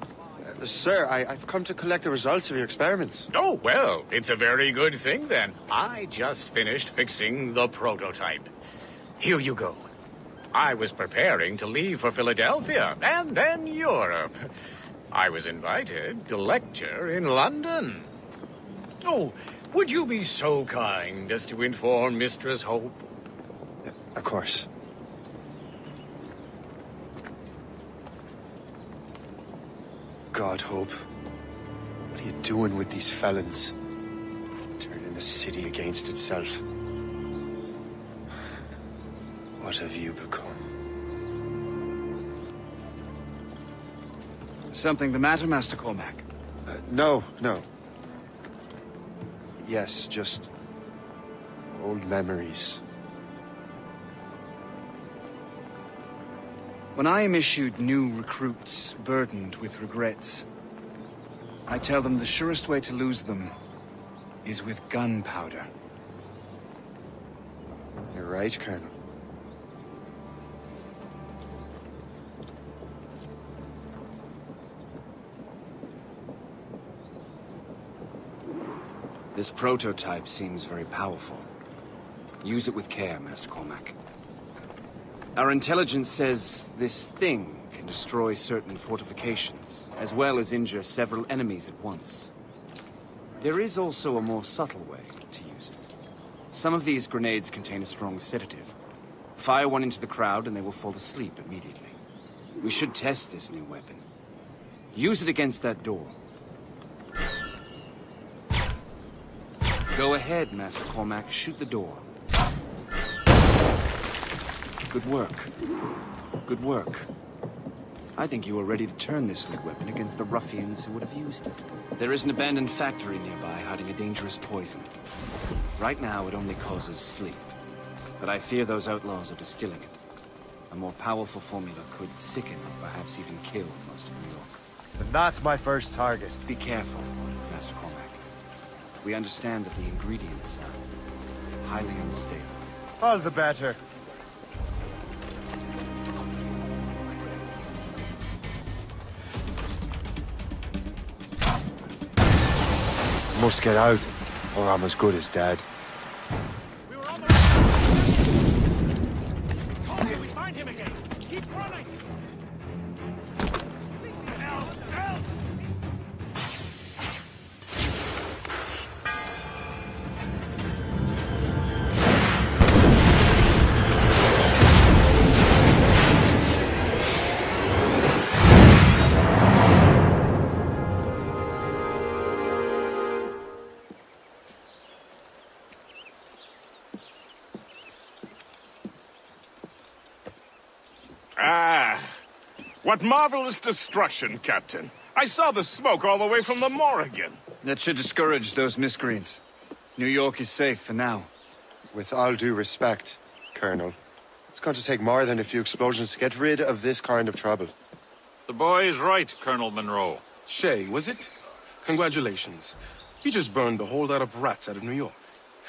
Uh, sir, I, I've come to collect the results of your experiments. Oh, well, it's a very good thing then. I just finished fixing the prototype. Here you go. I was preparing to leave for Philadelphia and then Europe. I was invited to lecture in London. Oh, would you be so kind as to inform Mistress Hope? Of course. God, Hope. What are you doing with these felons? Turning the city against itself. What have you become? Something the matter, Master Cormac? Uh, no, no. Yes, just... old memories. When I am issued new recruits burdened with regrets, I tell them the surest way to lose them is with gunpowder. You're right, Colonel. This prototype seems very powerful. Use it with care, Master Cormac. Our intelligence says this thing can destroy certain fortifications, as well as injure several enemies at once. There is also a more subtle way to use it. Some of these grenades contain a strong sedative. Fire one into the crowd and they will fall asleep immediately. We should test this new weapon. Use it against that door. Go ahead, Master Cormac. Shoot the door. Good work. Good work. I think you are ready to turn this new weapon against the ruffians who would have used it. There is an abandoned factory nearby hiding a dangerous poison. Right now, it only causes sleep. But I fear those outlaws are distilling it. A more powerful formula could sicken or perhaps even kill most of New York. And that's my first target. Be careful. We understand that the ingredients are highly unstable. All the better. Must get out, or I'm as good as dead. What marvelous destruction, Captain. I saw the smoke all the way from the Morrigan. That should discourage those miscreants. New York is safe for now. With all due respect, Colonel, it's going to take more than a few explosions to get rid of this kind of trouble. The boy is right, Colonel Monroe. Shay, was it? Congratulations. You just burned a whole lot of rats out of New York.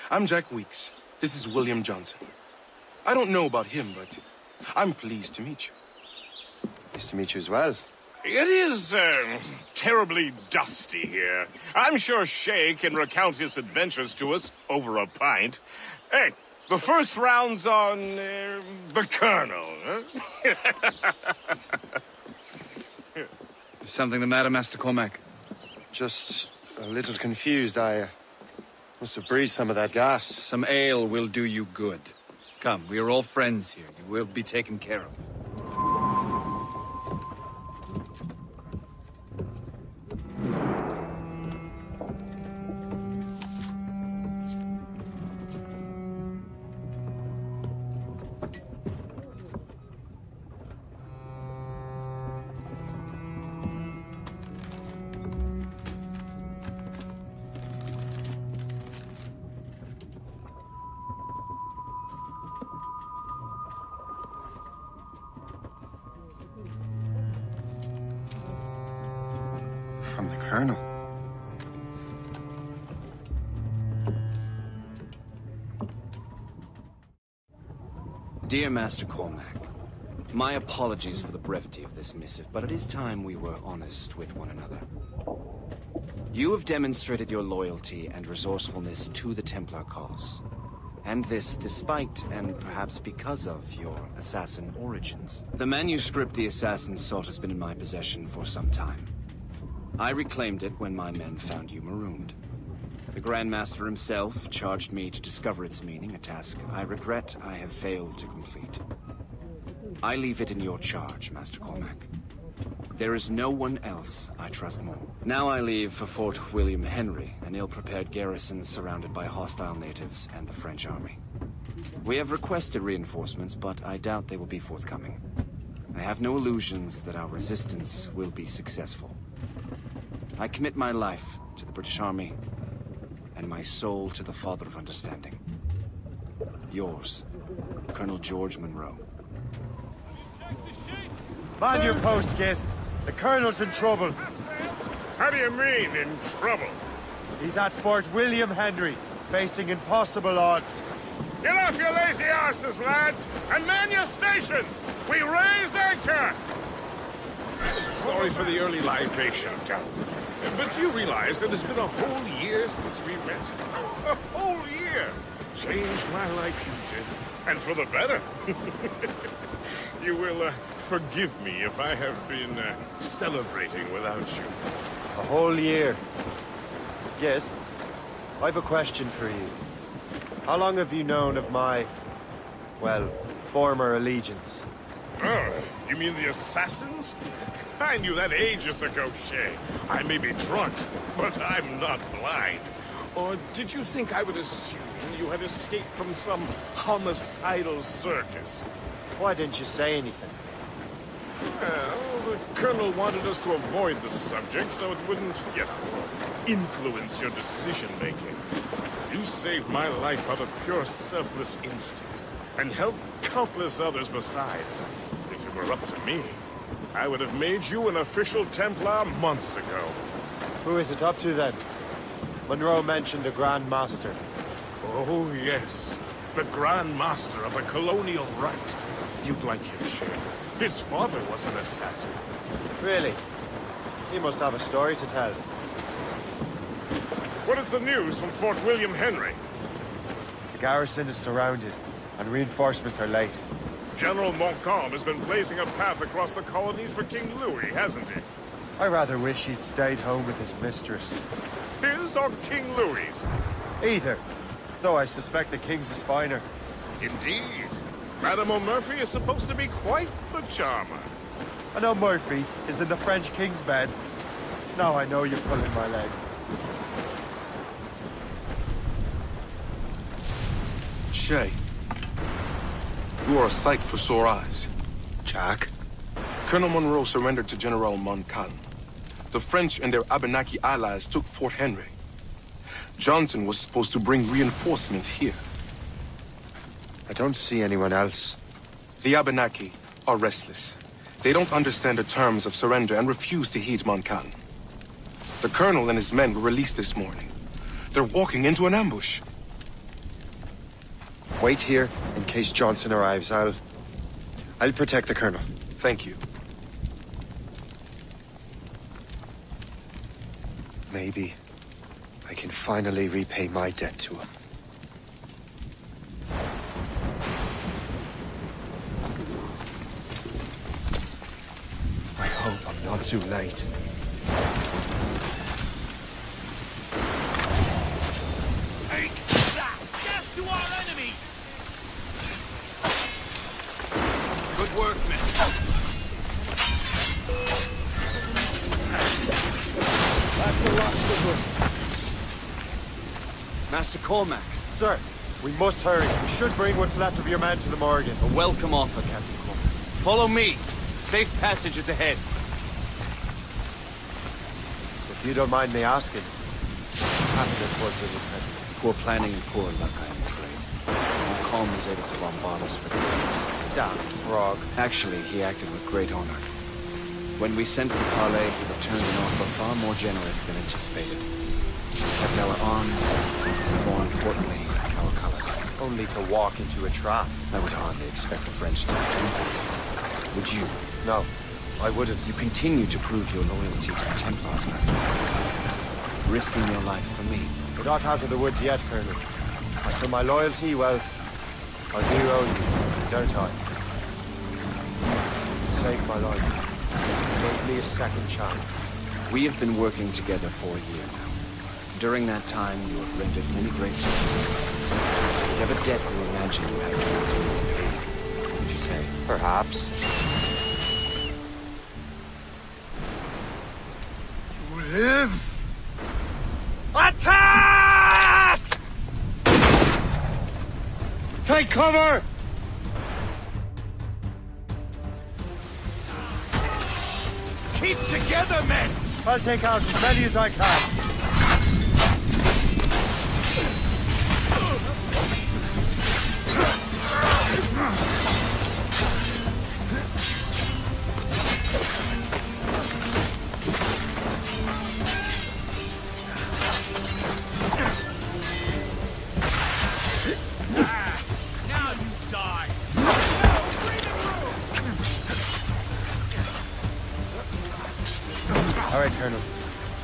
I'm Jack Weeks. This is William Johnson. I don't know about him, but I'm pleased to meet you. Nice to meet you as well. It is, uh, terribly dusty here. I'm sure Shay can recount his adventures to us over a pint. Hey, the first round's on, uh, the Colonel, huh? Is something the matter, Master Cormac? Just a little confused. I uh, must have breathed some of that gas. Some ale will do you good. Come, we are all friends here. You will be taken care of. Master Cormac, my apologies for the brevity of this missive, but it is time we were honest with one another. You have demonstrated your loyalty and resourcefulness to the Templar cause. And this despite, and perhaps because of, your assassin origins. The manuscript the assassin sought has been in my possession for some time. I reclaimed it when my men found you marooned. The Grand Master himself charged me to discover its meaning, a task I regret I have failed to complete. I leave it in your charge, Master Cormac. There is no one else I trust more. Now I leave for Fort William Henry, an ill-prepared garrison surrounded by hostile natives and the French army. We have requested reinforcements, but I doubt they will be forthcoming. I have no illusions that our resistance will be successful. I commit my life to the British Army and my soul to the Father of Understanding. Yours, Colonel George Monroe. Man your post, Gist. The Colonel's in trouble. How do you mean, in trouble? He's at Fort William Henry, facing impossible odds. Get off your lazy asses, lads, and man your stations! We raise anchor! Sorry for the early libation, Captain. But do you realize that it's been a whole year since we met? A whole year! Changed my life, you did. And for the better. you will uh, forgive me if I have been uh, celebrating without you. A whole year. Yes, I've a question for you. How long have you known of my, well, former allegiance? Oh, you mean the assassins? I knew that ages ago, Shay. I may be drunk, but I'm not blind. Or did you think I would assume you had escaped from some homicidal circus? Why didn't you say anything? Well, the Colonel wanted us to avoid the subject so it wouldn't, you know, influence your decision-making. You saved my life out of pure selfless instinct, and helped countless others besides. Were up to me, I would have made you an official Templar months ago. Who is it up to then? Monroe mentioned a Grand Master. Oh, yes. The Grand Master of the Colonial Rite. You'd like him, Shay. His father was an assassin. Really? He must have a story to tell. What is the news from Fort William Henry? The garrison is surrounded, and reinforcements are late. General Montcalm has been blazing a path across the colonies for King Louis, hasn't he? I rather wish he'd stayed home with his mistress. His or King Louis? Either. Though I suspect the King's is finer. Indeed. Madame O'Murphy is supposed to be quite the charmer. I know Murphy is in the French King's bed. Now I know you're pulling my leg. Shay, you are a sight for sore eyes. Jack? Colonel Monroe surrendered to General Montcalm. The French and their Abenaki allies took Fort Henry. Johnson was supposed to bring reinforcements here. I don't see anyone else. The Abenaki are restless. They don't understand the terms of surrender and refuse to heed Montcalm. The colonel and his men were released this morning. They're walking into an ambush. Wait here in case Johnson arrives. I'll... I'll protect the colonel. Thank you. Maybe I can finally repay my debt to him. I hope I'm not too late. Take that! Death to our enemies! Good work. That's the last of them. Master Cormac. Sir, we must hurry. We should bring what's left of your men to the Morrigan. A welcome offer, Captain Cormac. Follow me. Safe passage is ahead. If you don't mind me asking, what happened at Fort William Henry? Poor planning and poor luck, I am afraid. Montcalm was able to bombard us for days. Frog. Actually, he acted with great honor. When we sent for Parley, he returned an offer far more generous than anticipated. He kept our arms, and more importantly, our colors. Only to walk into a trap. I would hardly expect the French to defend us. Would you? No, I wouldn't. You continue to prove your loyalty to the Templars, Master. Risking your life for me. We're not out of the woods yet, Colonel. As for my loyalty, well, I do owe you, don't I? You saved my life. You gave me a second chance. We have been working together for a year now. During that time, you have rendered many great services. You have a debt you imagine you have towards me as paid. Would you say? Perhaps. You live! Attack! Take cover! Keep together, men! I'll take out as many as I can. Now right, Colonel.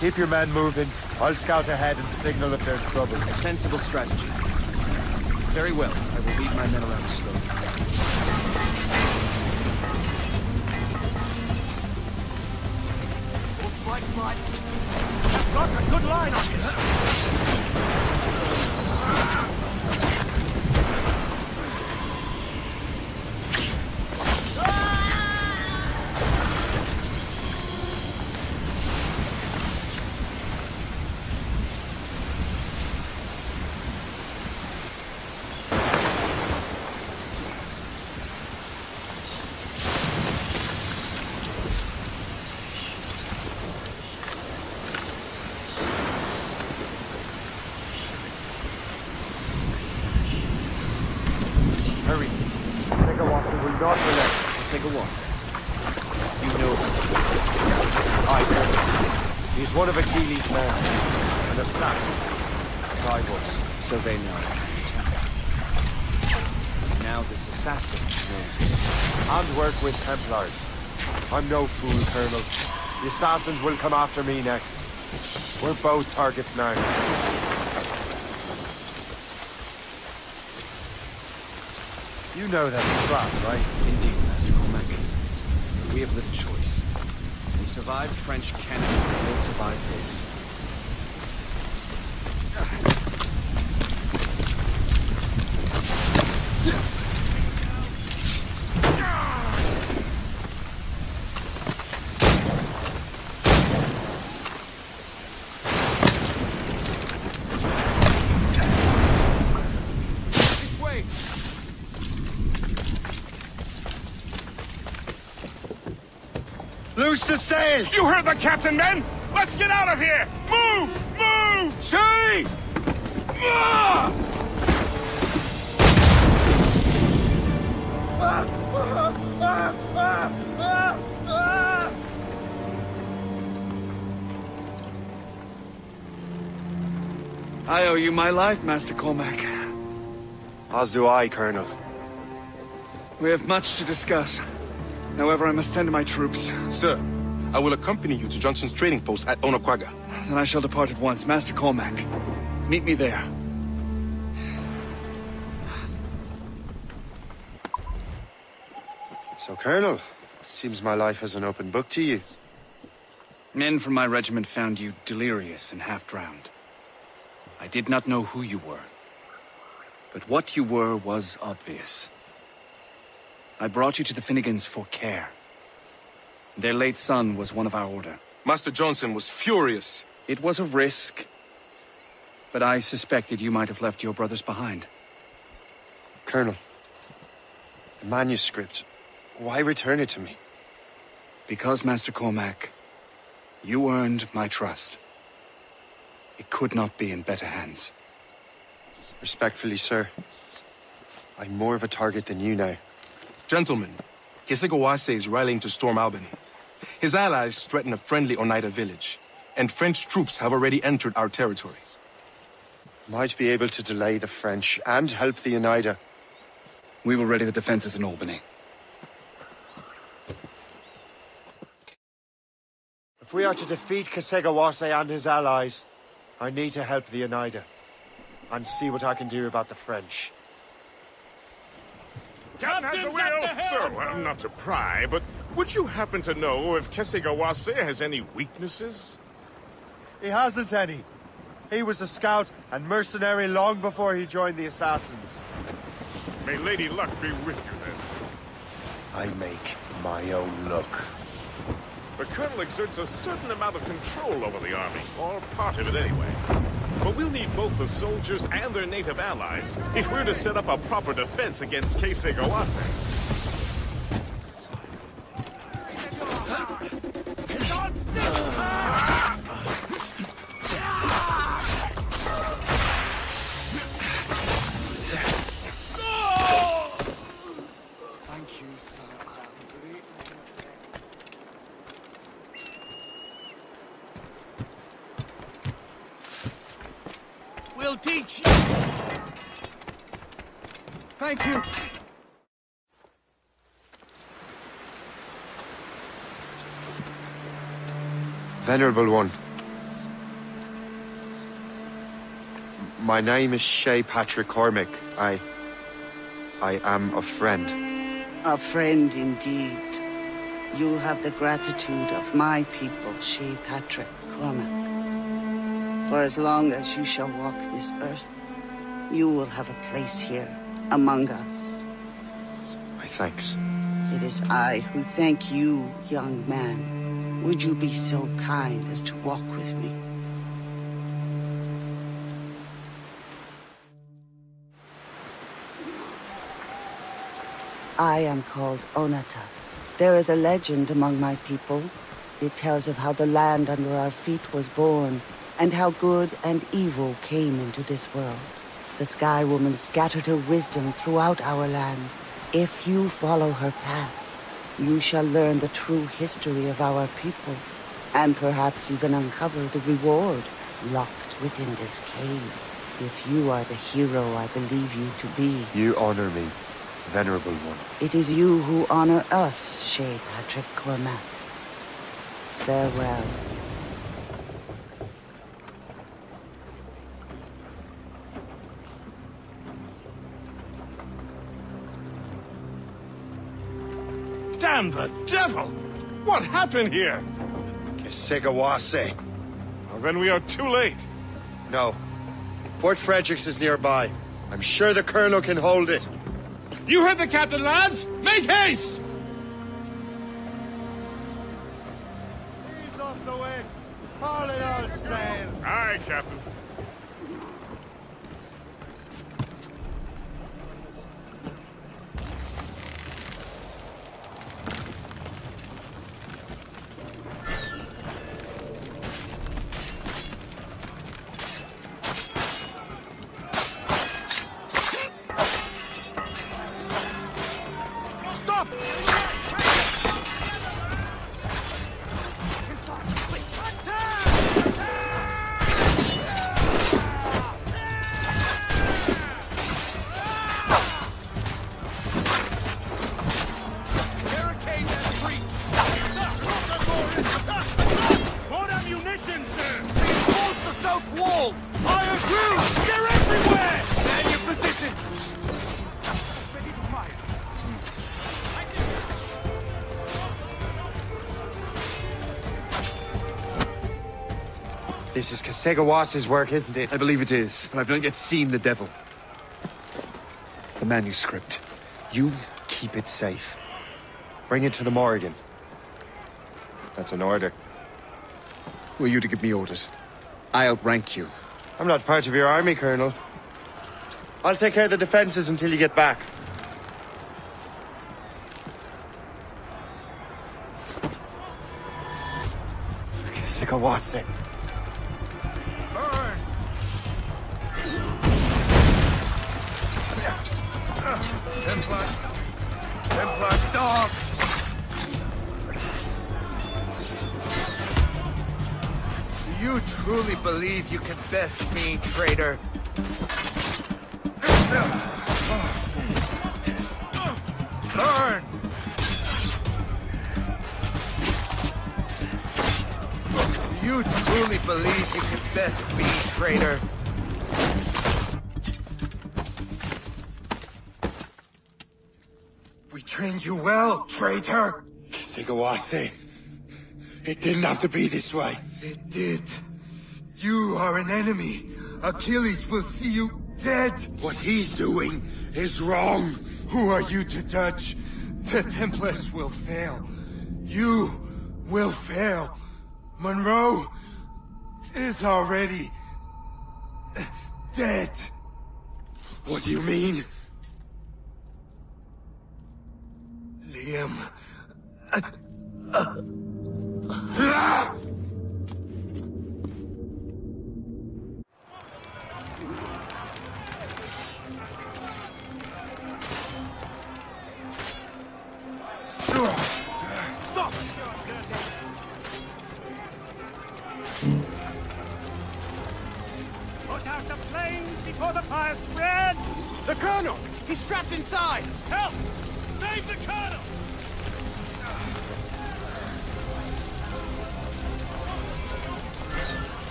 Keep your men moving. I'll scout ahead and signal if there's trouble. A sensible strategy. Very well. I will lead my men around slowly. Got a good line on you! Hurry. Segawasa will not relent. Segawasa. You know this. Aye, Colonel. He's one of Achilles' men. An assassin. As I was. So they know. Now this assassin knows you. And work with Templars. I'm no fool, Colonel. The assassins will come after me next. We're both targets now. You know that's a trap, right? Indeed, Master Cormac. We have little choice. We survived French cannon, we'll survive this. This way! Loose the sails! You heard the captain, men! Let's get out of here! Move! Move! See! Ah! I owe you my life, Master Cormac. As do I, Colonel. We have much to discuss. However, I must tend to my troops. Sir, I will accompany you to Johnson's trading post at Onaquaga. Then I shall depart at once. Master Cormac, meet me there. So, Colonel, it seems my life has an open book to you. Men from my regiment found you delirious and half-drowned. I did not know who you were. But what you were was obvious. I brought you to the Finnegans for care. Their late son was one of our order. Master Johnson was furious. It was a risk. But I suspected you might have left your brothers behind. Colonel, the manuscript, why return it to me? Because, Master Cormac, you earned my trust. It could not be in better hands. Respectfully, sir. I'm more of a target than you now. Gentlemen, Kesegowaase is rallying to storm Albany. His allies threaten a friendly Oneida village, and French troops have already entered our territory. Might be able to delay the French and help the Oneida. We will ready the defenses in Albany. If we are to defeat Kesegowaase and his allies, I need to help the Oneida. And see what I can do about the French. Captain has the wheel! Sir, well, not to pry, but would you happen to know if Kesegowaase has any weaknesses? He hasn't any. He was a scout and mercenary long before he joined the Assassins. May Lady Luck be with you, then. I make my own luck. The Colonel exerts a certain amount of control over the army, or part of it anyway. But we'll need both the soldiers and their native allies if we're to set up a proper defense against Kesegowaase. We'll Thank you. Venerable one. My name is Shay Patrick Cormac. I... I am a friend. A friend indeed. You have the gratitude of my people, Shay Patrick Cormac. For as long as you shall walk this earth, you will have a place here, among us. My thanks. It is I who thank you, young man. Would you be so kind as to walk with me? I am called Onata. There is a legend among my people. It tells of how the land under our feet was born, and how good and evil came into this world. The Sky Woman scattered her wisdom throughout our land. If you follow her path, you shall learn the true history of our people, and perhaps even uncover the reward locked within this cave. If you are the hero I believe you to be, You honor me, Venerable one. it is you who honor us, Shay Patrick Cormac. Farewell. Damn the devil! What happened here? Kesegowaase. Well, then we are too late. No. Fort Fredericks is nearby. I'm sure the Colonel can hold it. You heard the captain, lads! Make haste! He's off the wind. Haul it all sail. Aye, Captain. Kasega work, isn't it? I believe it is, but I've not yet seen the devil. The manuscript. You keep it safe. Bring it to the Morrigan. That's an order. Who are you to give me orders? I outrank you. I'm not part of your army, Colonel. I'll take care of the defenses until you get back. Sikawase. Believe you can best me, traitor? Burn! You truly believe you can best me, traitor? We trained you well, traitor! Sigawase. It didn't have to be this way. It did. You are an enemy. Achilles will see you dead. What he's doing is wrong. Who are you to touch? The Templars will fail. You will fail. Monroe is already uh, dead. What do you mean? Liam. Uh, uh, ah! Fire spreads! The Colonel! He's trapped inside! Help! Save the Colonel!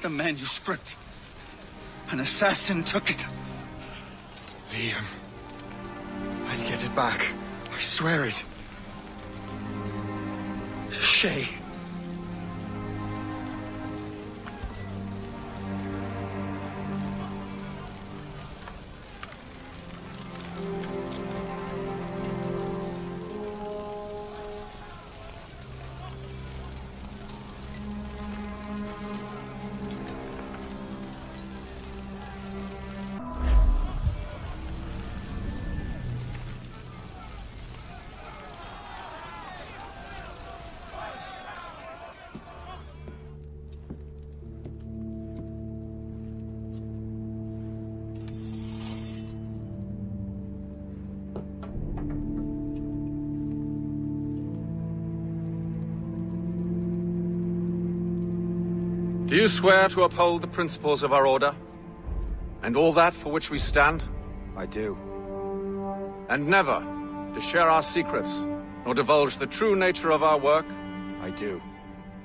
The manuscript. An assassin took it. Liam. I'll get it back. I swear it. Shay. Do you swear to uphold the principles of our order? And all that for which we stand? I do. And never to share our secrets, nor divulge the true nature of our work? I do.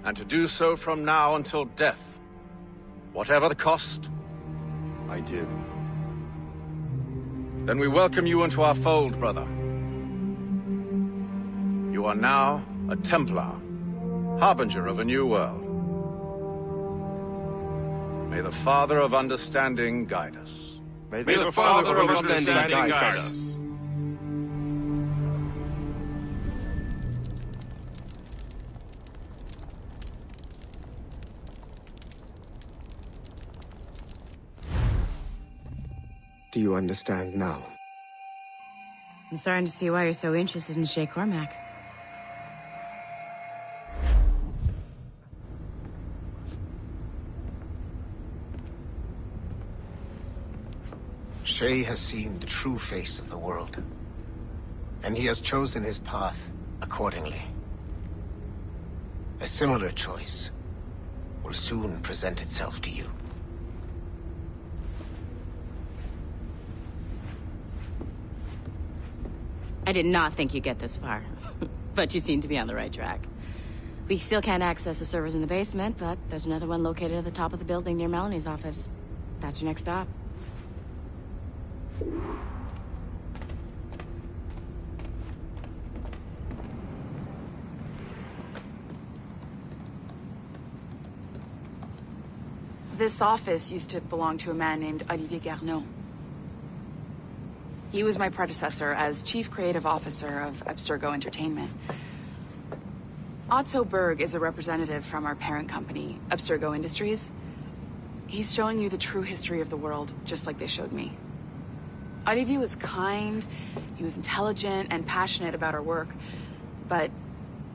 And to do so from now until death, whatever the cost? I do. Then we welcome you into our fold, brother. You are now a Templar, harbinger of a new world. May the Father of Understanding guide us. May May the Father of Understanding guide us. Do you understand now? I'm starting to see why you're so interested in Shay Cormac. Shay has seen the true face of the world. And he has chosen his path accordingly. A similar choice will soon present itself to you. I did not think you'd get this far. but you seem to be on the right track. We still can't access the servers in the basement, but there's another one located at the top of the building near Melanie's office. That's your next stop. This office used to belong to a man named Olivier Garneau. He was my predecessor as Chief Creative Officer of Abstergo Entertainment. Otso Berg is a representative from our parent company, Abstergo Industries. He's showing you the true history of the world, just like they showed me. Olivier was kind, he was intelligent and passionate about our work. But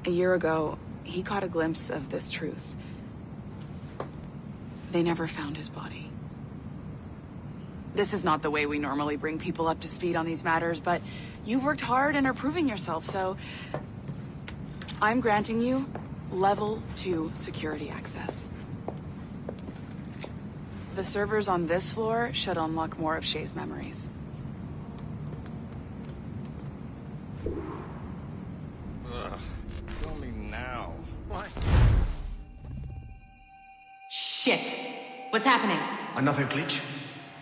a year ago, he caught a glimpse of this truth. They never found his body. This is not the way we normally bring people up to speed on these matters, but you've worked hard and are proving yourself, so... I'm granting you level 2 security access. The servers on this floor should unlock more of Shay's memories. Shit! What's happening? Another glitch?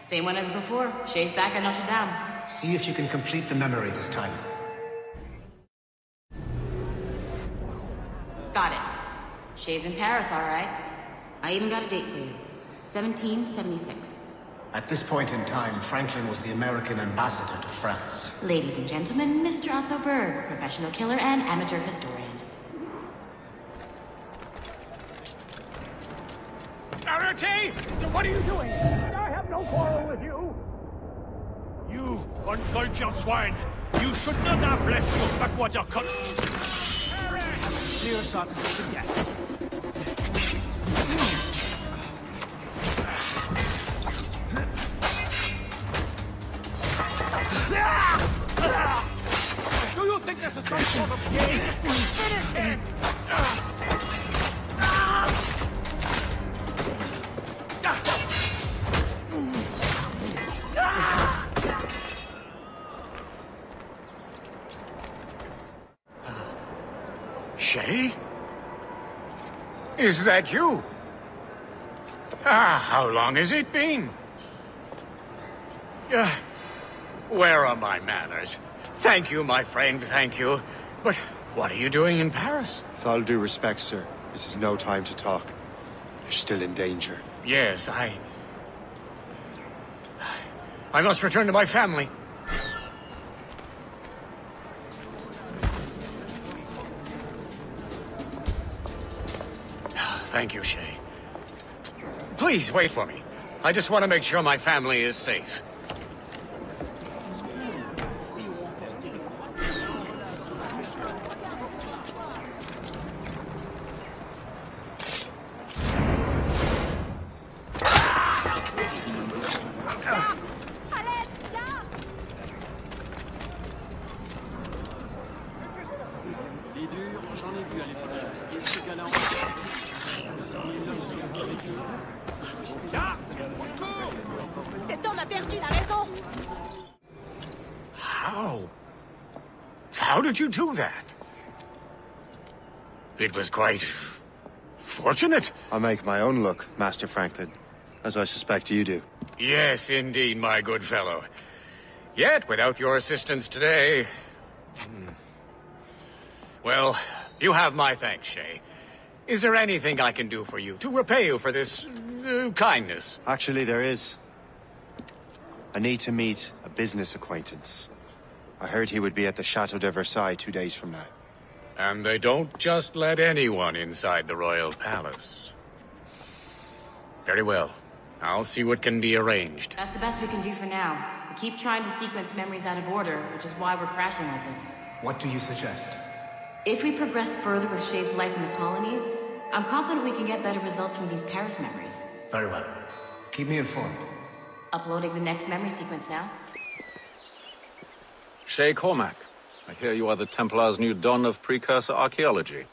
Same one as before. Shay's back at Notre Dame. See if you can complete the memory this time. Got it. Shay's in Paris, all right. I even got a date for you. 1776. At this point in time, Franklin was the American ambassador to France. Ladies and gentlemen, Mr. Otso Berg, professional killer and amateur historian. Arate! What are you doing? I have no quarrel with you! You uncultured swine! You should not have left your backwater cut... Clear shot as we can get. Do you think this is some sort of game? Is that you? Ah, how long has it been? Uh, where are my manners? Thank you, my friend, thank you. But what are you doing in Paris? With all due respect, sir, this is no time to talk. You're still in danger. Yes, I... I must return to my family. Thank you, Shay. Please, wait for me. I just want to make sure my family is safe. Was quite... fortunate. I make my own luck, Master Franklin, as I suspect you do. Yes, indeed, my good fellow. Yet, without your assistance today... hmm. Well, you have my thanks, Shay. Is there anything I can do for you, to repay you for this... Uh, kindness? Actually, there is. I need to meet a business acquaintance. I heard he would be at the Chateau de Versailles two days from now. And they don't just let anyone inside the royal palace. Very well. I'll see what can be arranged. That's the best we can do for now. We keep trying to sequence memories out of order, which is why we're crashing like this. What do you suggest? If we progress further with Shay's life in the colonies, I'm confident we can get better results from these Paris memories. Very well. Keep me informed. Uploading the next memory sequence now. Shay Cormac, I hear you are the Templar's new don of precursor archaeology.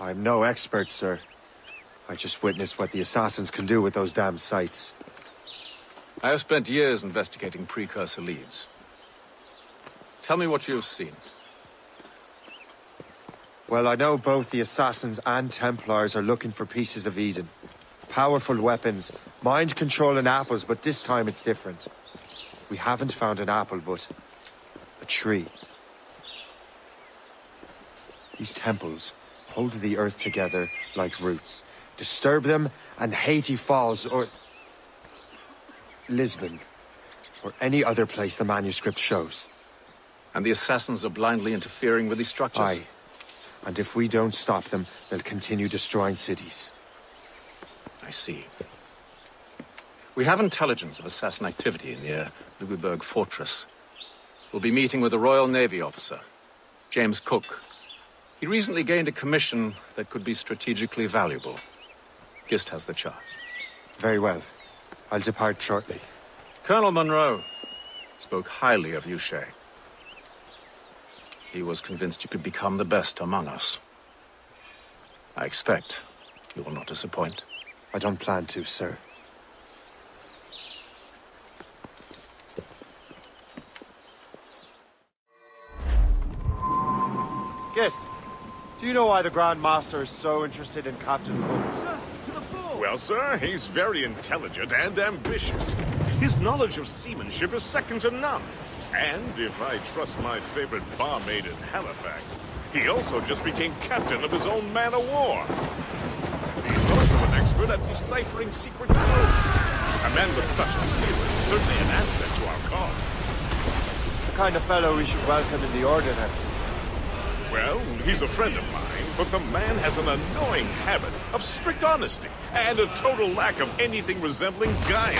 I'm no expert, sir. I just witnessed what the assassins can do with those damn sites. I have spent years investigating precursor leads. Tell me what you have seen. Well, I know both the Assassins and Templars are looking for pieces of Eden. Powerful weapons, mind-controlling apples, but this time it's different. We haven't found an apple, but a tree. These temples hold the earth together like roots. Disturb them, and Haiti falls, or... Lisbon, or any other place the manuscript shows. And the assassins are blindly interfering with these structures? Aye. And if we don't stop them, they'll continue destroying cities. I see. We have intelligence of assassin activity near Louisburg Fortress. We'll be meeting with a Royal Navy officer, James Cook. He recently gained a commission that could be strategically valuable. Gist has the charts. Very well. I'll depart shortly. Colonel Monroe spoke highly of you, Shay. He was convinced you could become the best among us. I expect you will not disappoint. I don't plan to, sir. Gist, do you know why the Grand Master is so interested in Captain Cook? Well, sir, he's very intelligent and ambitious. His knowledge of seamanship is second to none. And if I trust my favorite barmaid in Halifax, he also just became captain of his own man of war. He's also an expert at deciphering secret codes. A man with such a skill is certainly an asset to our cause. The kind of fellow we should welcome in the Order, then. Well, he's a friend of mine, but the man has an annoying habit of strict honesty and a total lack of anything resembling guile.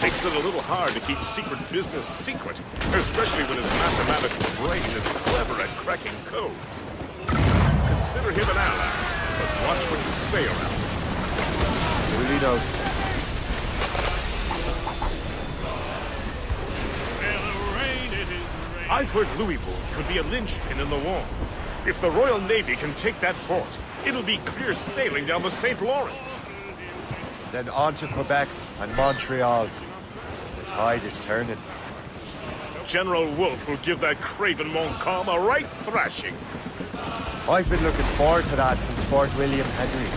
Makes it a little hard to keep secret business secret, especially when his mathematical brain is clever at cracking codes. Consider him an ally, but watch what you say around him. Really knows. I've heard Louisbourg could be a linchpin in the war. If the Royal Navy can take that fort, it'll be clear sailing down the St. Lawrence. Then on to Quebec and Montreal. The tide is turning. General Wolfe will give that craven Montcalm a right thrashing. I've been looking forward to that since Fort William Henry.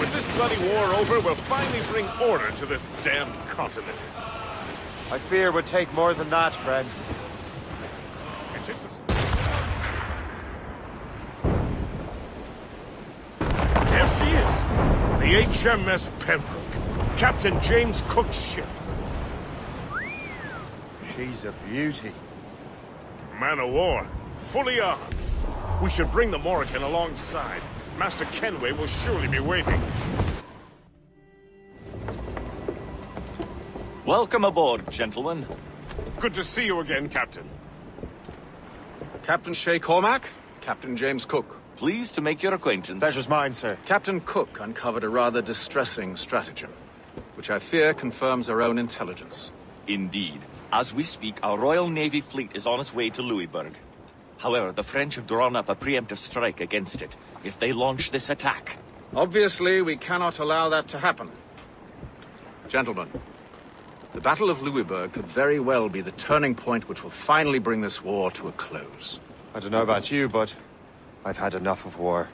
With this bloody war over, we'll finally bring order to this damned continent. I fear it would take more than that, friend. It takes us... There she is. The HMS Pembroke. Captain James Cook's ship. She's a beauty. Man of war. Fully armed. We should bring the Morrigan alongside. Master Kenway will surely be waiting. Welcome aboard, gentlemen. Good to see you again, Captain. Captain Shay Cormac, Captain James Cook. Pleased to make your acquaintance. Pleasure's mine, sir. Captain Cook uncovered a rather distressing stratagem, which I fear confirms our own intelligence. Indeed. As we speak, our Royal Navy fleet is on its way to Louisburg. However, the French have drawn up a preemptive strike against it if they launch this attack. Obviously, we cannot allow that to happen. Gentlemen, the Battle of Louisburg could very well be the turning point which will finally bring this war to a close. I don't know about you, but I've had enough of war.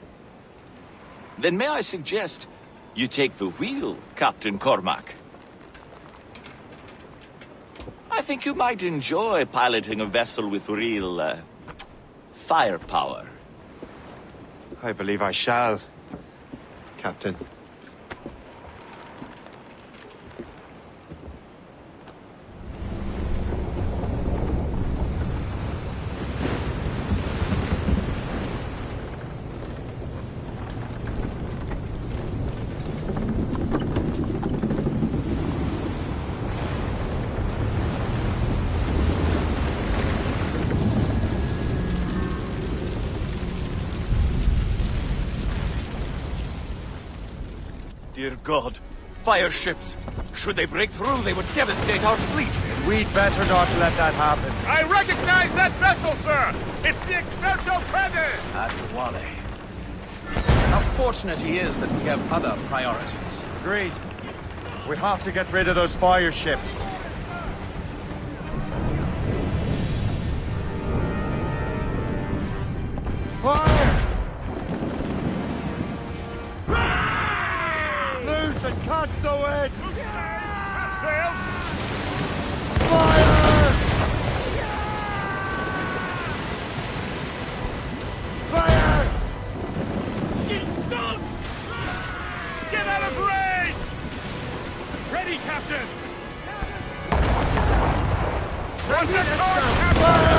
Then may I suggest you take the wheel, Captain Cormac? I think you might enjoy piloting a vessel with real, uh, firepower. I believe I shall, Captain. Dear God, fire ships. Should they break through, they would devastate our fleet. We'd better not let that happen. I recognize that vessel, sir! It's the Experto Crede! Adewale. How fortunate he is that we have other priorities. Agreed. We have to get rid of those fire ships. Fire! Off the wind! Sails! Fire! Fire! She's sunk! Get out of range! Ready, Captain! Run the Captain!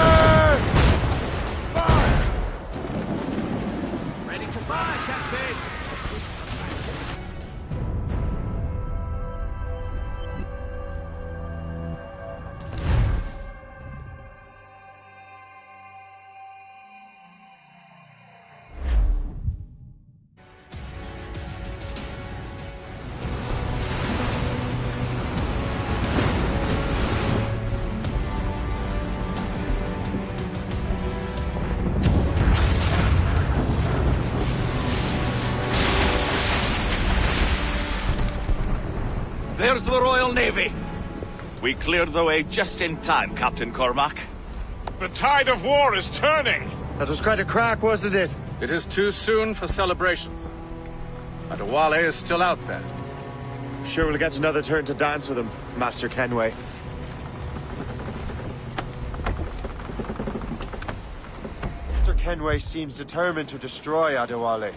Cleared the way just in time, Captain Cormac. The tide of war is turning! That was quite a crack, wasn't it? It is too soon for celebrations. Adewale is still out there. Sure we'll get another turn to dance with him, Master Kenway. Master Kenway seems determined to destroy Adewale.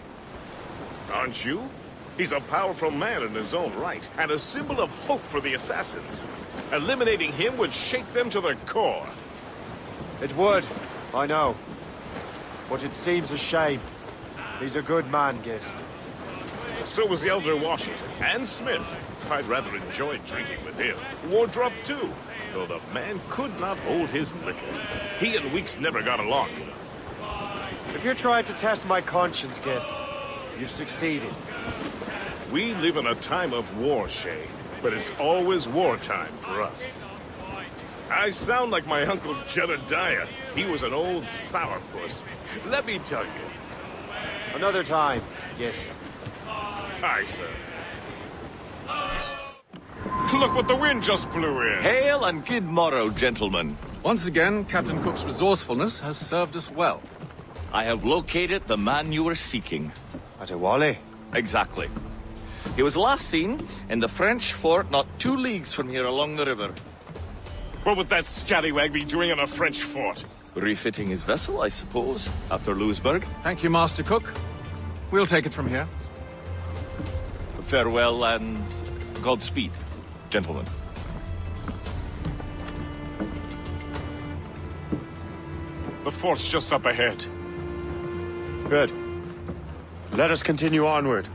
Aren't you? He's a powerful man in his own right, and a symbol of hope for the assassins. Eliminating him would shake them to their core. It would, I know. But it seems a shame. He's a good man, Gist. So was the Elder Washington, and Smith. I'd rather enjoy drinking with him. Wardrop, too, though the man could not hold his liquor. He and Weeks never got along. If you're trying to test my conscience, Gist, you've succeeded. We live in a time of war, Shay, but it's always wartime for us. I sound like my uncle Jedediah. He was an old sourpuss. Let me tell you. Another time, Gist. Aye, sir. Look what the wind just blew in. Hail and good morrow, gentlemen. Once again, Captain Cook's resourcefulness has served us well. I have located the man you were seeking. Adewale? Exactly. He was last seen in the French fort not two leagues from here along the river. What would that scallywag be doing in a French fort? Refitting his vessel, I suppose, after Louisburg. Thank you, Master Cook. We'll take it from here. Farewell and Godspeed, gentlemen. The fort's just up ahead. Good. Let us continue onward.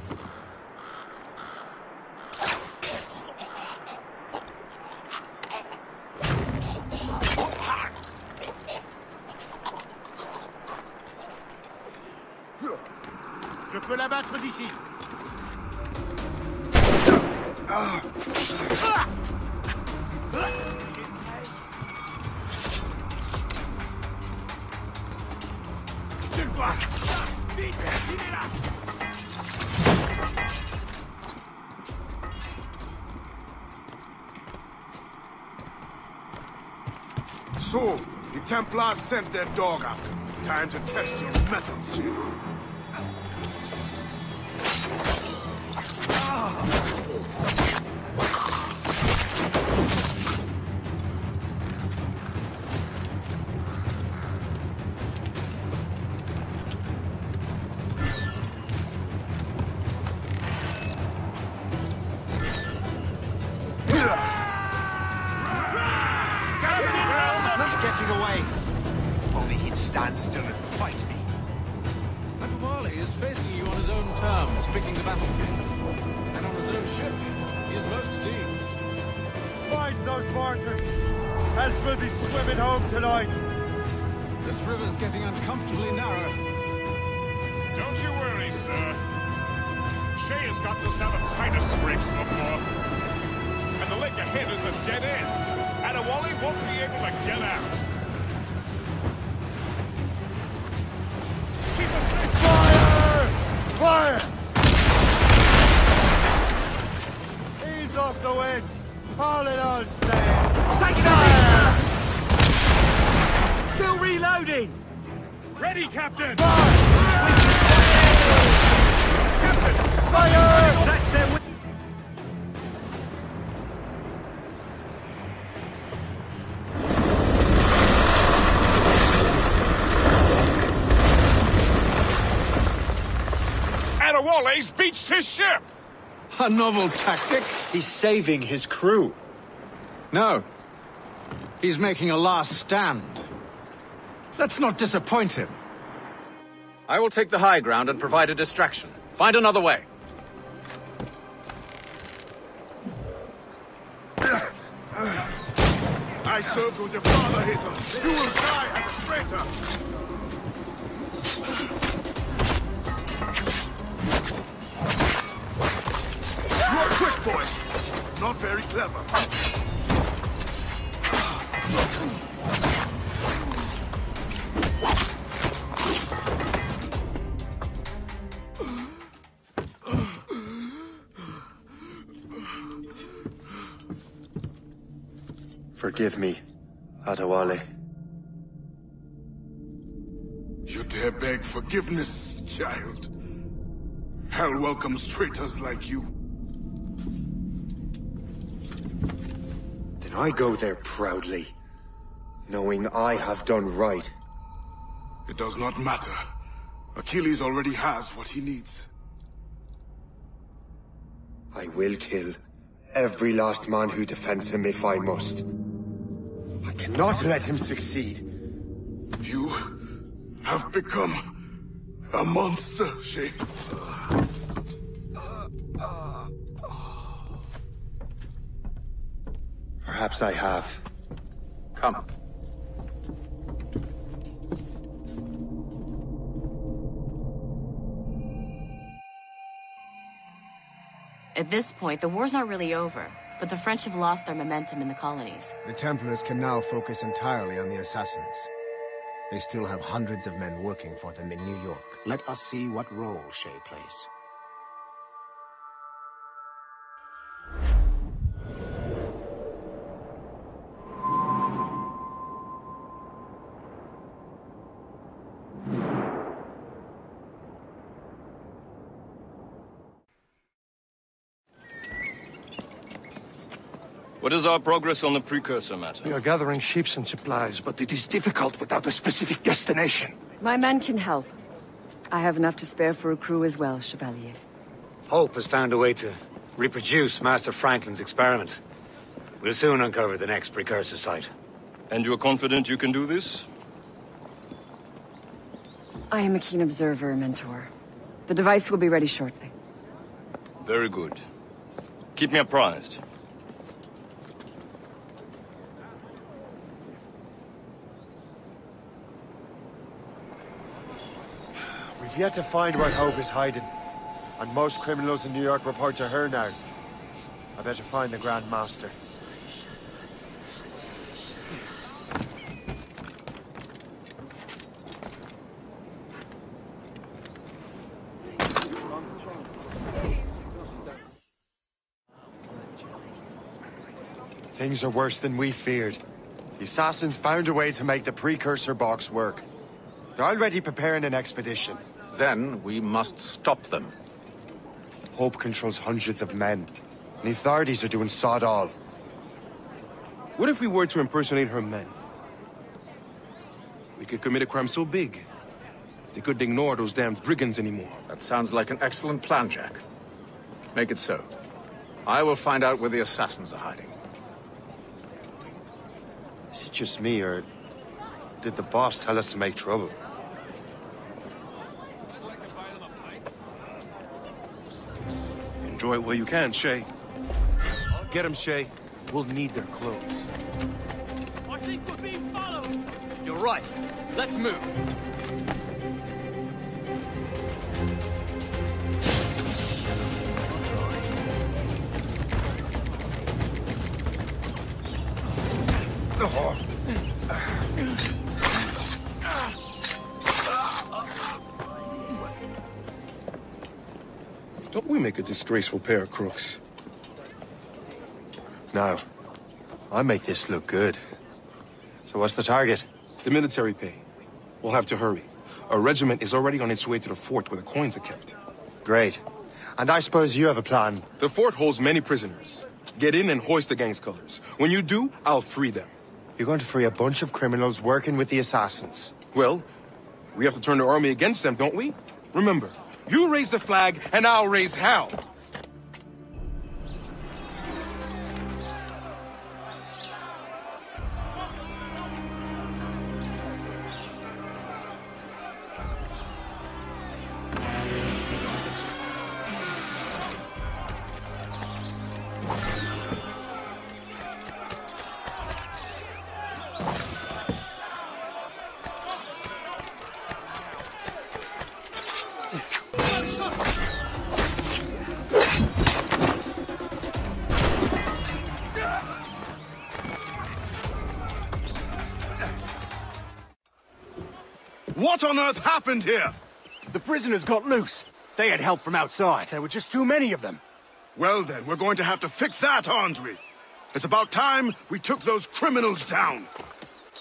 Sent their dog after me. Time to test your mettle, Jim. Corley's beached his ship! A novel tactic? He's saving his crew. No. He's making a last stand. Let's not disappoint him. I will take the high ground and provide a distraction. Find another way. I served with your father, Haytham. You will die as a traitor! Not very clever. Forgive me, Adewale. You dare beg forgiveness, child? Hell welcomes traitors like you. I go there proudly, knowing I have done right. It does not matter. Achilles already has what he needs. I will kill every last man who defends him if I must. I cannot let him succeed. You have become a monster, Shay. Perhaps I have. Come. At this point, the war's not really over, but the French have lost their momentum in the colonies. The Templars can now focus entirely on the Assassins. They still have hundreds of men working for them in New York. Let us see what role Shay plays. What is our progress on the precursor matter? We are gathering ships and supplies, but it is difficult without a specific destination. My men can help. I have enough to spare for a crew as well, Chevalier. Hope has found a way to reproduce Master Franklin's experiment. We'll soon uncover the next precursor site. And you're confident you can do this? I am a keen observer, Mentor. The device will be ready shortly. Very good. Keep me apprised. Yet to find where Hope is hiding. And most criminals in New York report to her now. I better find the Grand Master. Things are worse than we feared. The Assassins found a way to make the precursor box work. They're already preparing an expedition. Then we must stop them. Hope controls hundreds of men. And the authorities are doing sod all. What if we were to impersonate her men? We could commit a crime so big, they couldn't ignore those damn brigands anymore. That sounds like an excellent plan, Jack. Make it so. I will find out where the assassins are hiding. Is it just me, or did the boss tell us to make trouble? Enjoy it while you can, Shay. Get them, Shay. We'll need their clothes. I think we're being followed. You're right. Let's move. Don't we make a disgraceful pair of crooks? No. I make this look good. So what's the target? The military pay. We'll have to hurry. A regiment is already on its way to the fort where the coins are kept. Great. And I suppose you have a plan. The fort holds many prisoners. Get in and hoist the gang's colors. When you do, I'll free them. You're going to free a bunch of criminals working with the assassins. Well, we have to turn the army against them, don't we? Remember, You raise the flag, and I'll raise hell. Happened here? The prisoners got loose. They had help from outside. There were just too many of them. Well then, we're going to have to fix that, aren't we? It's about time we took those criminals down.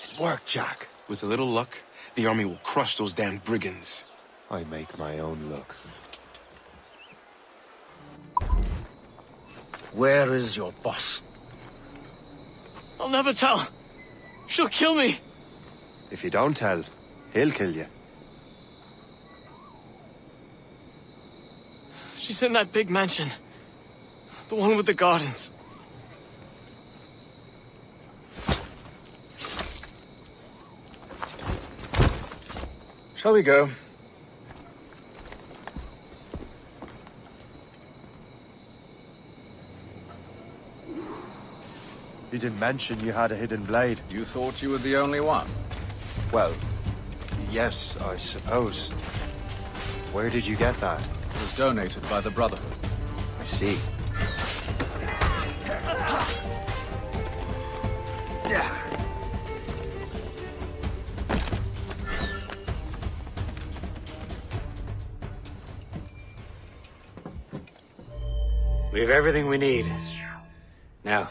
It worked, Jack. With a little luck, the army will crush those damn brigands. I make my own luck. Where is your boss? I'll never tell. She'll kill me. If you don't tell, he'll kill you. She's in that big mansion. The one with the gardens. Shall we go? You didn't mention you had a hidden blade. You thought you were the only one? Well, yes, I suppose. Where did you get that? It was donated by the Brotherhood. I see. We have everything we need. Now,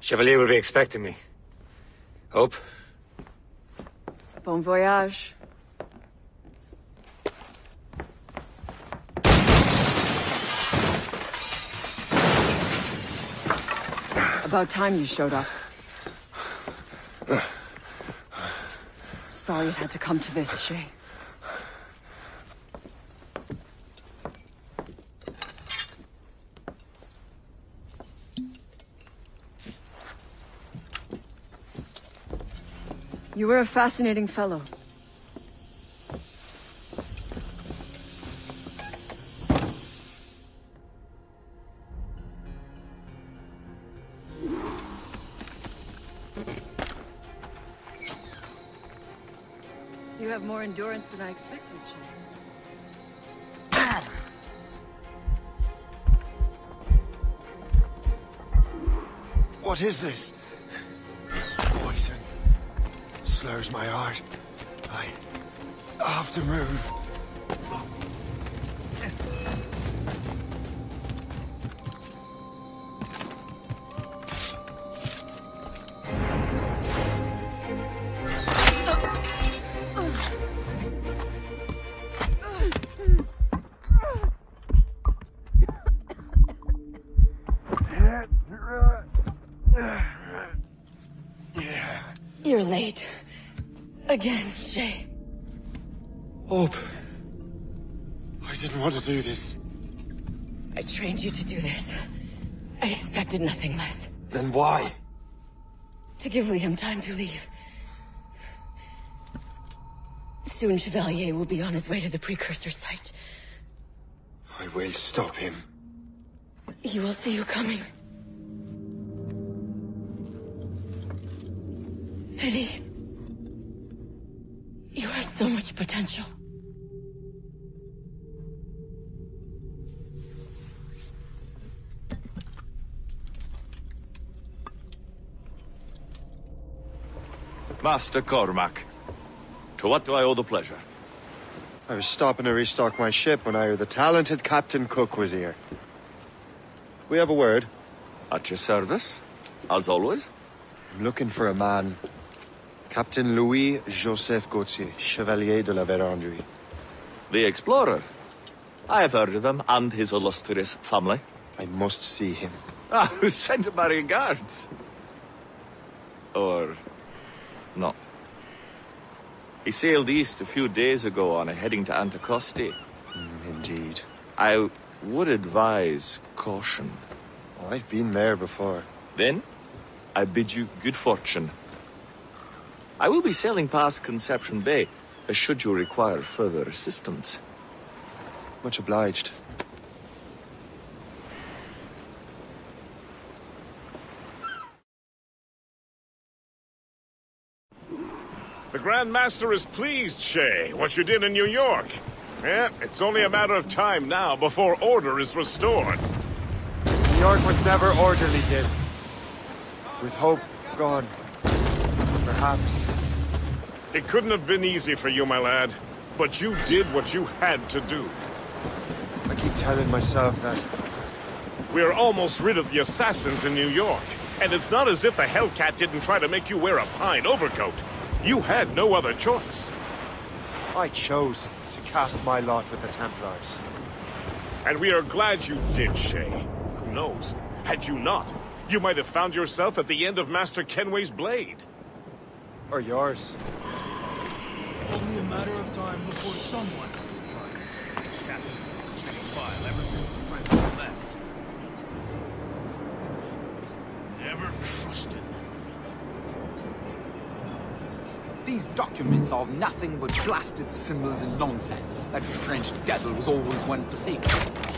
Chevalier will be expecting me. Hope? Bon voyage. About time you showed up. Sorry it had to come to this, Shay. You were a fascinating fellow. More endurance than I expected, Shay. What is this? Poison. Slurs my heart. I have to move. Didn't want to do this. I trained you to do this. I expected nothing less. Then why? To give Liam time to leave. Soon Chevalier will be on his way to the precursor site. I will stop him. He will see you coming. Pity. You had so much potential. Master Cormac, to what do I owe the pleasure? I was stopping to restock my ship when I heard the talented Captain Cook was here. We have a word. At your service, as always. I'm looking for a man. Captain Louis Joseph Gauthier, Chevalier de la Vérendrye. The explorer. I have heard of him and his illustrious family. I must see him. Ah, send my regards. Or not. He sailed east a few days ago on a heading to Anticosti. Mm, indeed. I would advise caution. Oh, I've been there before. Then, I bid you good fortune. I will be sailing past Conception Bay, should you require further assistance. Much obliged. The Grand Master is pleased, Shay, what you did in New York. Yeah, it's only a matter of time now before order is restored. New York was never orderly, Gist. With hope gone, perhaps. It couldn't have been easy for you, my lad. But you did what you had to do. I keep telling myself that. We're almost rid of the assassins in New York. And it's not as if the Hellcat didn't try to make you wear a pine overcoat. You had no other choice. I chose to cast my lot with the Templars. And we are glad you did, Shay. Who knows? Had you not, you might have found yourself at the end of Master Kenway's blade. Or yours. Only a matter of time before someone paid the captain's been spinning vile ever since the French were left. Never trusted that fellow. These documents are nothing but blasted symbols and nonsense. That French devil was always one for secrets.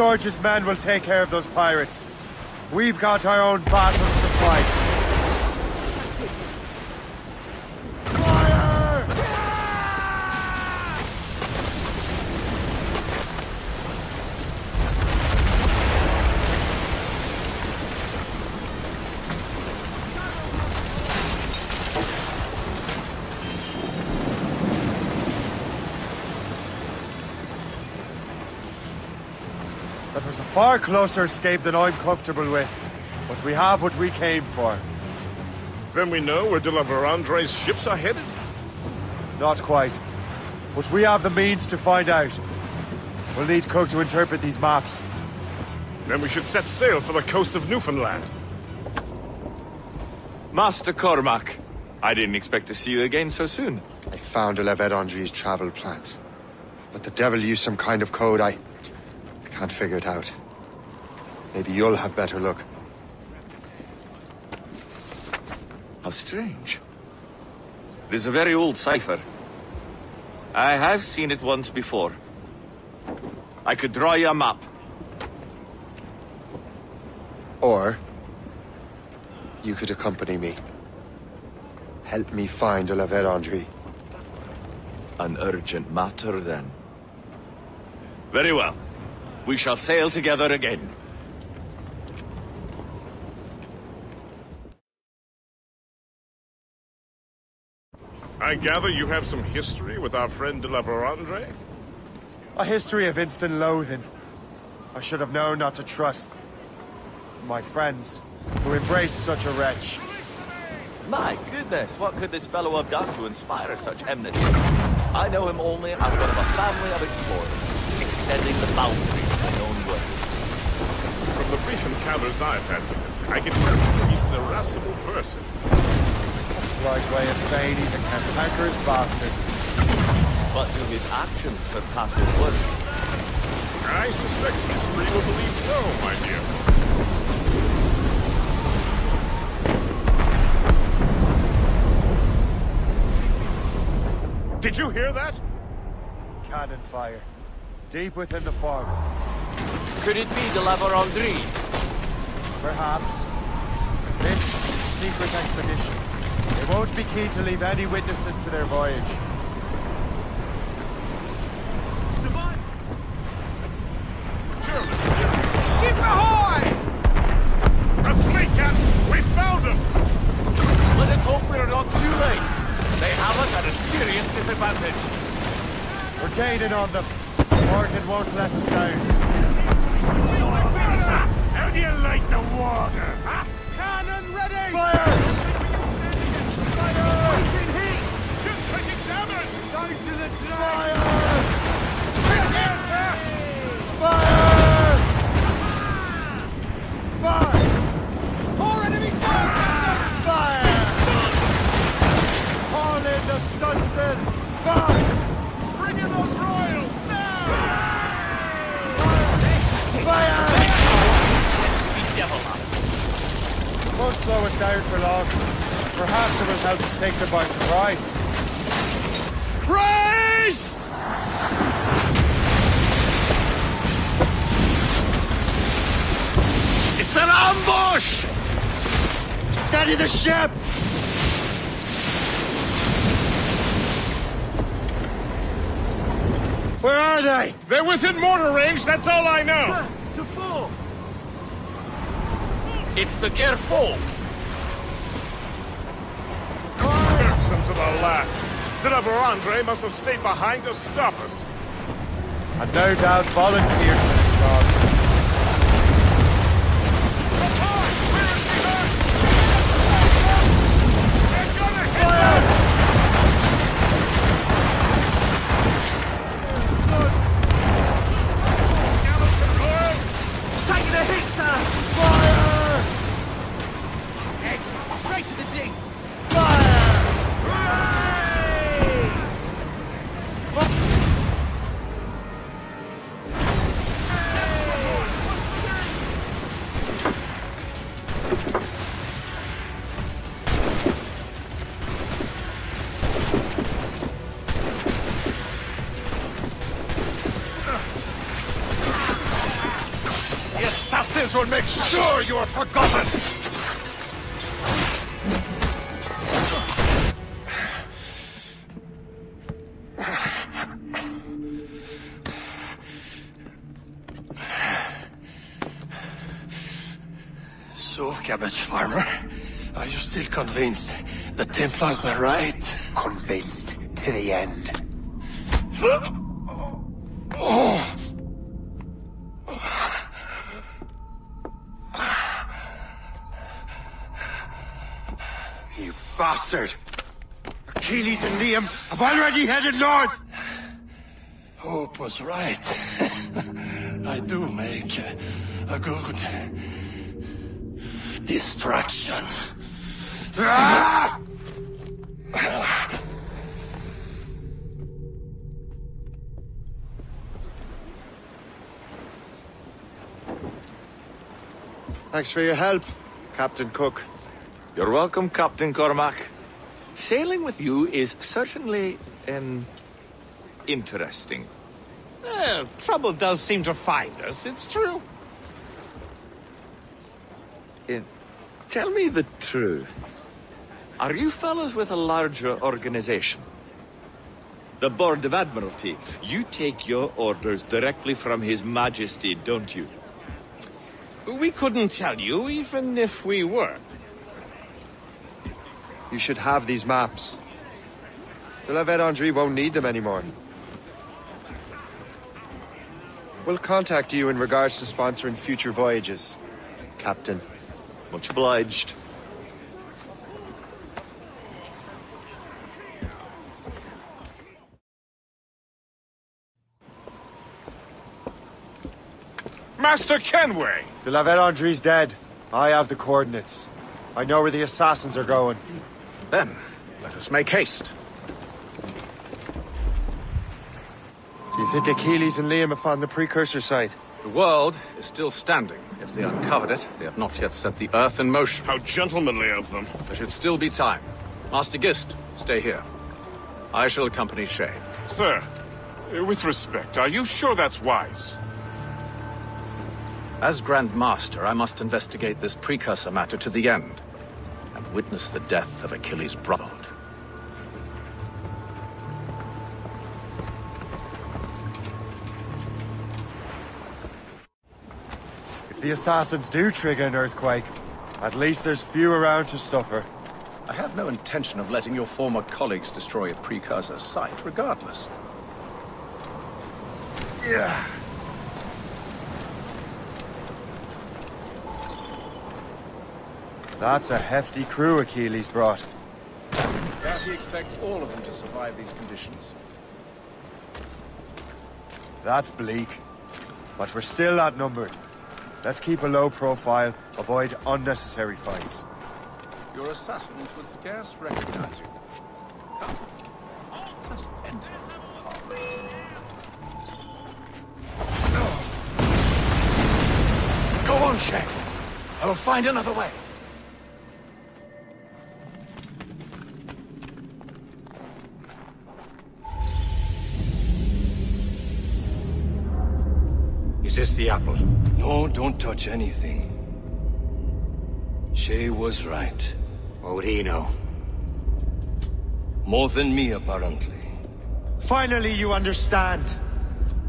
George's men will take care of those pirates. We've got our own battles to fight. Far closer escape than I'm comfortable with. But we have what we came for. Then we know where de la Vérendrye's ships are headed? Not quite. But we have the means to find out. We'll need Cook to interpret these maps. Then we should set sail for the coast of Newfoundland. Master Cormac, I didn't expect to see you again so soon. I found De La Andre's travel plans. But the devil used some kind of code I... I can't figure it out. Maybe you'll have better luck. How strange. It is a very old cipher. I have seen it once before. I could draw you a map. Or... You could accompany me. Help me find la Vérendrye. An urgent matter, then. Very well. We shall sail together again. I gather you have some history with our friend de la Vérendrye? A history of instant loathing. I should have known not to trust my friends who embrace such a wretch. My goodness, what could this fellow have done to inspire such enmity? I know him only as one of a family of explorers, extending the boundaries of my own world. From the brief encounters I've had with him, I can tell you he's an irascible person. Right way of saying he's a cantankerous bastard. But do his actions surpass his words? I suspect history will believe so, my dear. Did you hear that? Cannon fire. Deep within the fog. Could it be de la Vérendrye? Perhaps. This secret expedition won't be keen to leave any witnesses to their voyage. Ship Captain! We found them! Let us hope we're not too late. They have us at a serious disadvantage. We're gaining on them. Morrigan won't let us down. How do you like the water? Slow us down for long. Perhaps it will help us take them by surprise. Brace! It's an ambush! Steady the ship! Where are they? They're within mortar range, that's all I know. It's the Gerfaut. Last. De la Vérendrye must have stayed behind to stop us. And no doubt volunteered for the job. Convinced the Templars are right? Convinced to the end. Oh. You bastard! Achilles and Liam have already headed north! Hope was right. I do make a good distraction. Thanks for your help, Captain Cook. You're welcome, Captain Cormac. Sailing with you is certainly, um, interesting. Eh, trouble does seem to find us, it's true. Uh, tell me the truth. Are you fellows with a larger organization? The Board of Admiralty. You take your orders directly from His Majesty, don't you? We couldn't tell you, even if we were. You should have these maps. The La Vérendrye won't need them anymore. We'll contact you in regards to sponsoring future voyages, Captain. Much obliged. Master Kenway! The La Vérendrye's dead. I have the coordinates. I know where the assassins are going. Then, let us make haste. Do you think Achilles and Liam have found the precursor site? The world is still standing. If they uncovered it, they have not yet set the Earth in motion. How gentlemanly of them. There should still be time. Master Gist, stay here. I shall accompany Shay. Sir, with respect, are you sure that's wise? As Grand Master, I must investigate this precursor matter to the end, and witness the death of Achilles' Brotherhood. If the assassins do trigger an earthquake, at least there's few around to suffer. I have no intention of letting your former colleagues destroy a precursor site, regardless. Yeah. That's a hefty crew Achilles brought. Doubt he expects all of them to survive these conditions. That's bleak. But we're still outnumbered. Let's keep a low profile, avoid unnecessary fights. Your assassins would scarce recognize you. Come, just enter. Go on, Shay. I will find another way. Is this the apple? No, don't touch anything. Shay was right. What would he know? More than me, apparently. Finally you understand.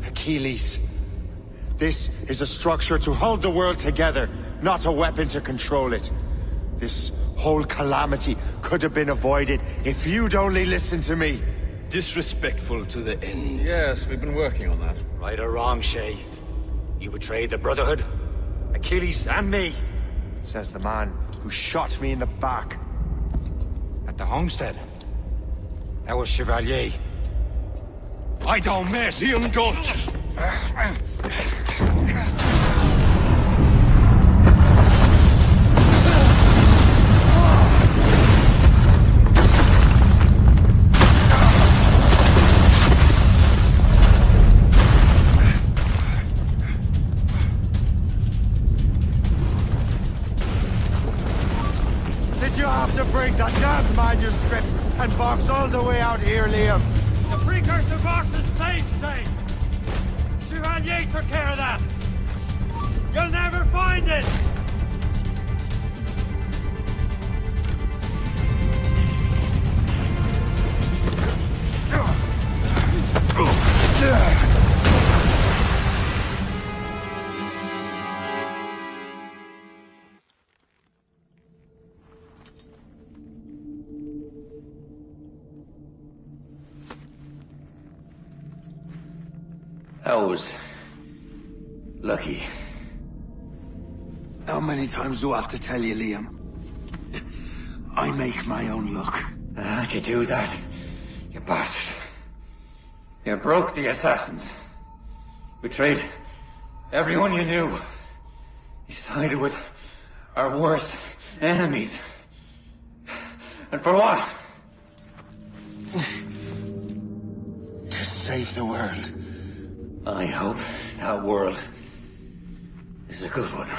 Achilles. This is a structure to hold the world together, not a weapon to control it. This whole calamity could have been avoided if you'd only listened to me. Disrespectful to the end. Yes, we've been working on that. Right or wrong, Shay? You betrayed the Brotherhood, Achilles, and me. Says the man who shot me in the back. At the homestead. That was Chevalier. I don't miss! Liam, don't! Have to bring that damn manuscript and box all the way out here, Liam? The precursor box is safe, Shay. Chevalier took care of that. You'll never find it. That was... lucky. How many times do I have to tell you, Liam? I make my own luck. How'd you do that? You bastard. You broke the assassins. Betrayed everyone you knew. You sided with our worst enemies. And for what? To save the world. I hope that world is a good one.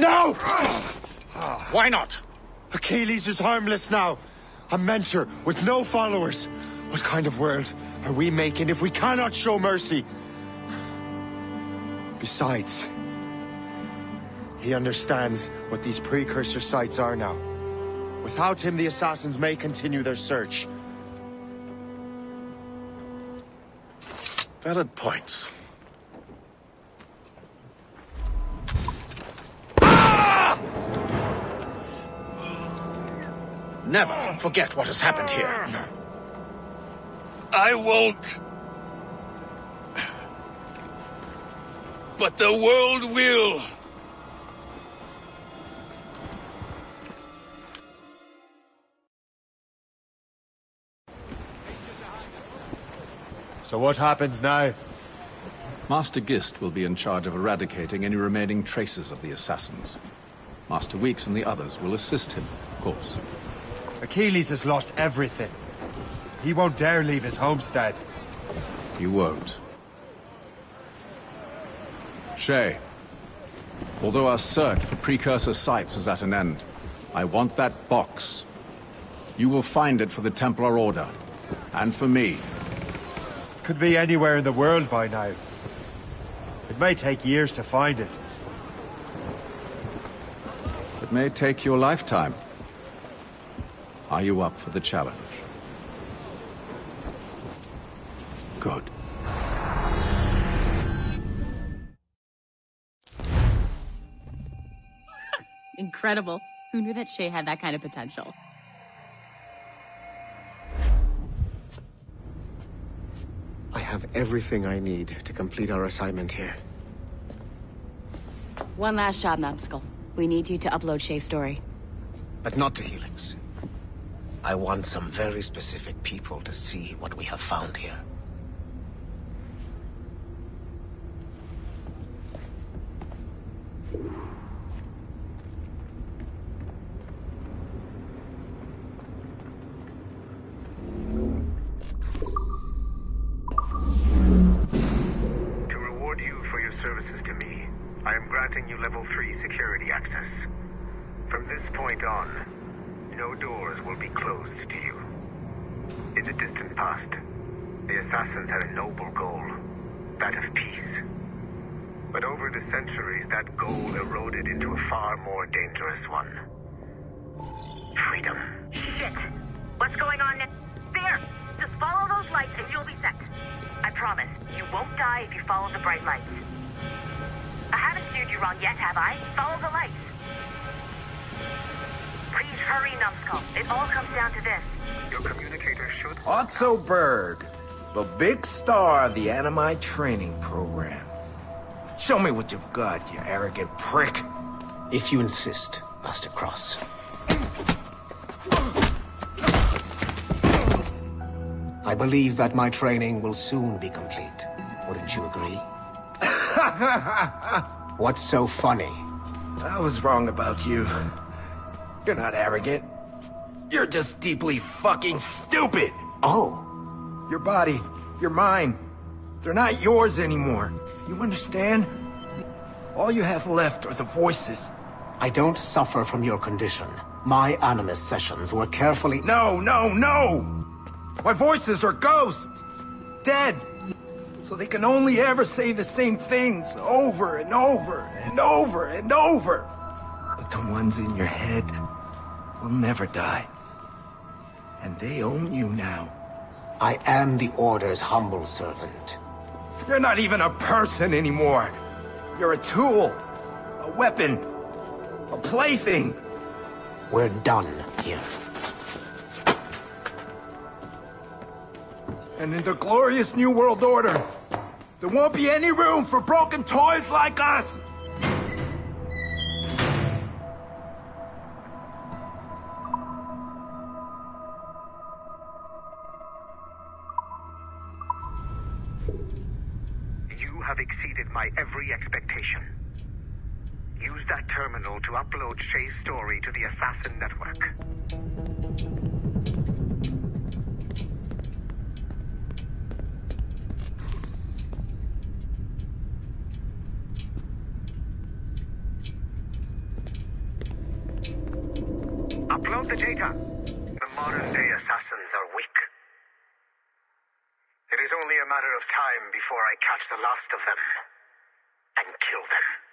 No! Why not? Achilles is harmless now. A mentor with no followers. What kind of world are we making if we cannot show mercy? Besides, he understands what these precursor sites are now. Without him, the assassins may continue their search. Valid points. Never forget what has happened here. I won't. But the world will. So what happens now? Master Gist will be in charge of eradicating any remaining traces of the assassins. Master Weeks and the others will assist him, of course. Achilles has lost everything. He won't dare leave his homestead. He won't. Shay, although our search for precursor sites is at an end, I want that box. You will find it for the Templar Order. And for me. It could be anywhere in the world by now. It may take years to find it. It may take your lifetime. Are you up for the challenge? Good. Incredible. Who knew that Shay had that kind of potential? I have everything I need to complete our assignment here. One last job, Numbskull. We need you to upload Shay's story. But not to Helix. I want some very specific people to see what we have found here. To reward you for your services to me, I am granting you level 3 security access. From this point on, no doors will be closed to you. In the distant past, the Assassins had a noble goal, that of peace. But over the centuries, that goal eroded into a far more dangerous one. Freedom. Shit! What's going on next? There! Just follow those lights and you'll be set. I promise, you won't die if you follow the bright lights. I haven't steered you wrong yet, have I? Follow the lights. Please hurry, Numbskull. It all comes down to this. Your communicator should... Otso Berg, the big star of the Animi training program. Show me what you've got, you arrogant prick. If you insist, Master Cross. I believe that my training will soon be complete. Wouldn't you agree? What's so funny? I was wrong about you. You're not arrogant. You're just deeply fucking stupid. Oh. Your body, your mind, they're not yours anymore. You understand? All you have left are the voices. I don't suffer from your condition. My Animus sessions were carefully- No, no, no! My voices are ghosts! Dead! So they can only ever say the same things over and over and over and over. But the ones in your head will never die. And they own you now. I am the Order's humble servant. You're not even a person anymore. You're a tool, a weapon, a plaything. We're done here. And in the glorious New World Order, there won't be any room for broken toys like us! You have exceeded my every expectation. Use that terminal to upload Shay's story to the Assassin Network. Upload the data. The modern-day assassins are weak. It is only a matter of time before I catch the last of them and kill them.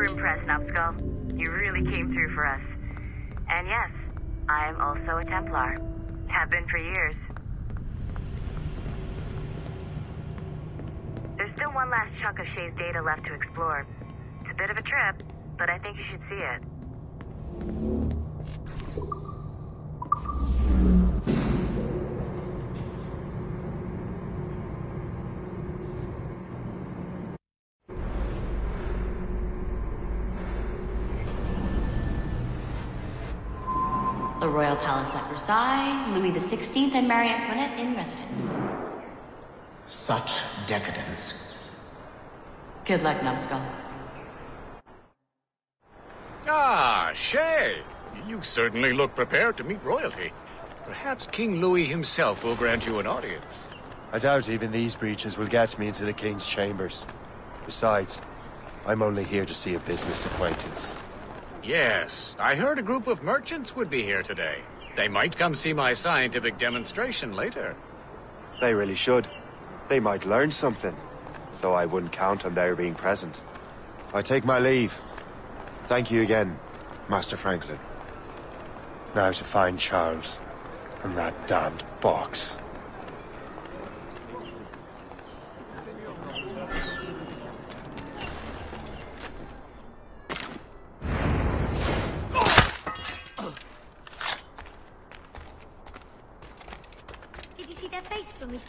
Super impressed, Numbskull. You really came through for us. And yes, I am also a Templar. Have been for years. There's still one last chunk of Shay's data left to explore. It's a bit of a trip, but I think you should see it. Palace at Versailles, Louis XVI and Marie Antoinette in residence. Such decadence. Good luck, Numbskull. Ah, Shay! You certainly look prepared to meet royalty. Perhaps King Louis himself will grant you an audience. I doubt even these breeches will get me into the King's chambers. Besides, I'm only here to see a business acquaintance. Yes, I heard a group of merchants would be here today. They might come see my scientific demonstration later. They really should. They might learn something, though I wouldn't count on their being present. I take my leave. Thank you again, Master Franklin. Now to find Charles and that damned box.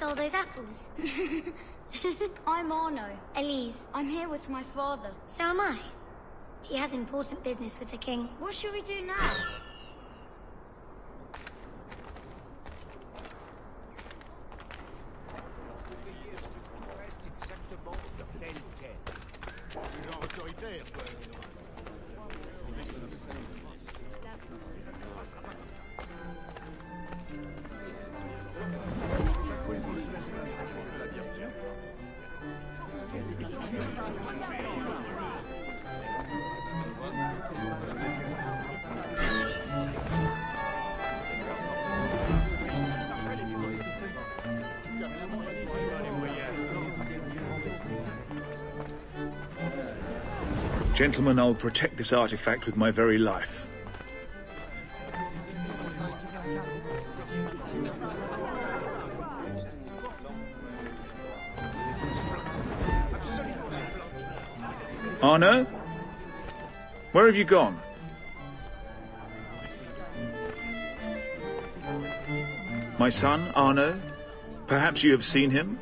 Stole those apples? I'm Arno. Elise. I'm here with my father. So am I. He has important business with the king. What should we do now? Gentlemen, I'll protect this artifact with my very life. Arno? Where have you gone? My son, Arno? Perhaps you have seen him?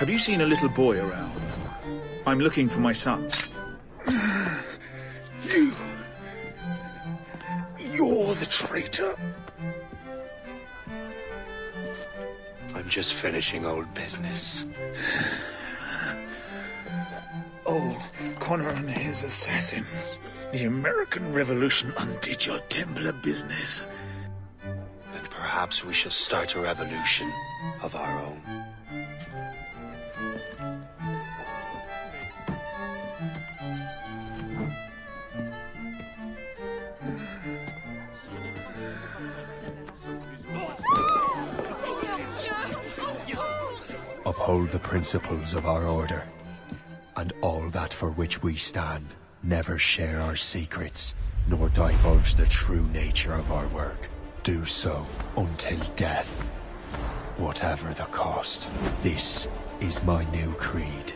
Have you seen a little boy around? I'm looking for my son. You. You're the traitor. I'm just finishing old business. Old Connor and his assassins. The American Revolution undid your Templar business. Then perhaps we shall start a revolution of our own. Principles of our order, and all that for which we stand. Never share our secrets, nor divulge the true nature of our work. Do so until death, whatever the cost. This is my new creed.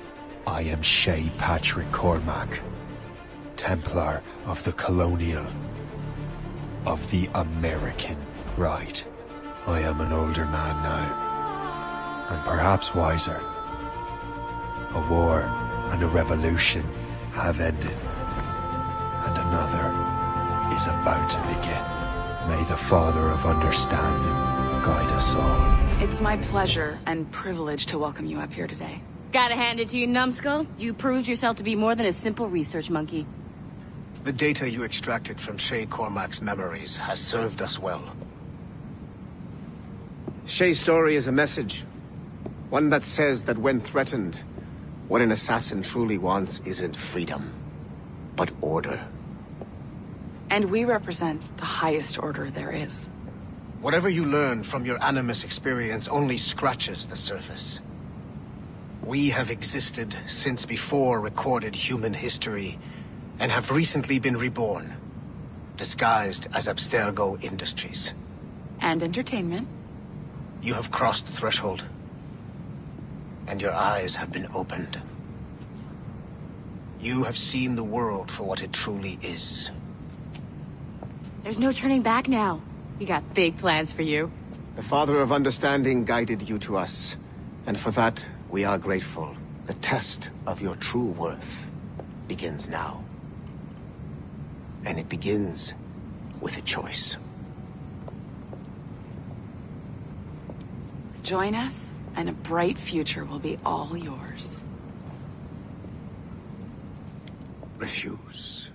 I am Shay Patrick Cormac, Templar of the Colonial, of the American Rite. I am an older man now, and perhaps wiser. A war and a revolution have ended, and another is about to begin. May the Father of Understanding guide us all. It's my pleasure and privilege to welcome you up here today. Gotta hand it to you, Numbskull. You proved yourself to be more than a simple research monkey. The data you extracted from Shay Cormac's memories has served us well. Shay's story is a message. One that says that when threatened, what an assassin truly wants isn't freedom, but order. And we represent the highest order there is. Whatever you learn from your Animus experience only scratches the surface. We have existed since before recorded human history, and have recently been reborn, disguised as Abstergo Industries. And entertainment. You have crossed the threshold, and your eyes have been opened. You have seen the world for what it truly is. There's no turning back now. We got big plans for you. The Father of Understanding guided you to us, and for that, we are grateful. The test of your true worth begins now. And it begins with a choice. Join us, and a bright future will be all yours. Refuse.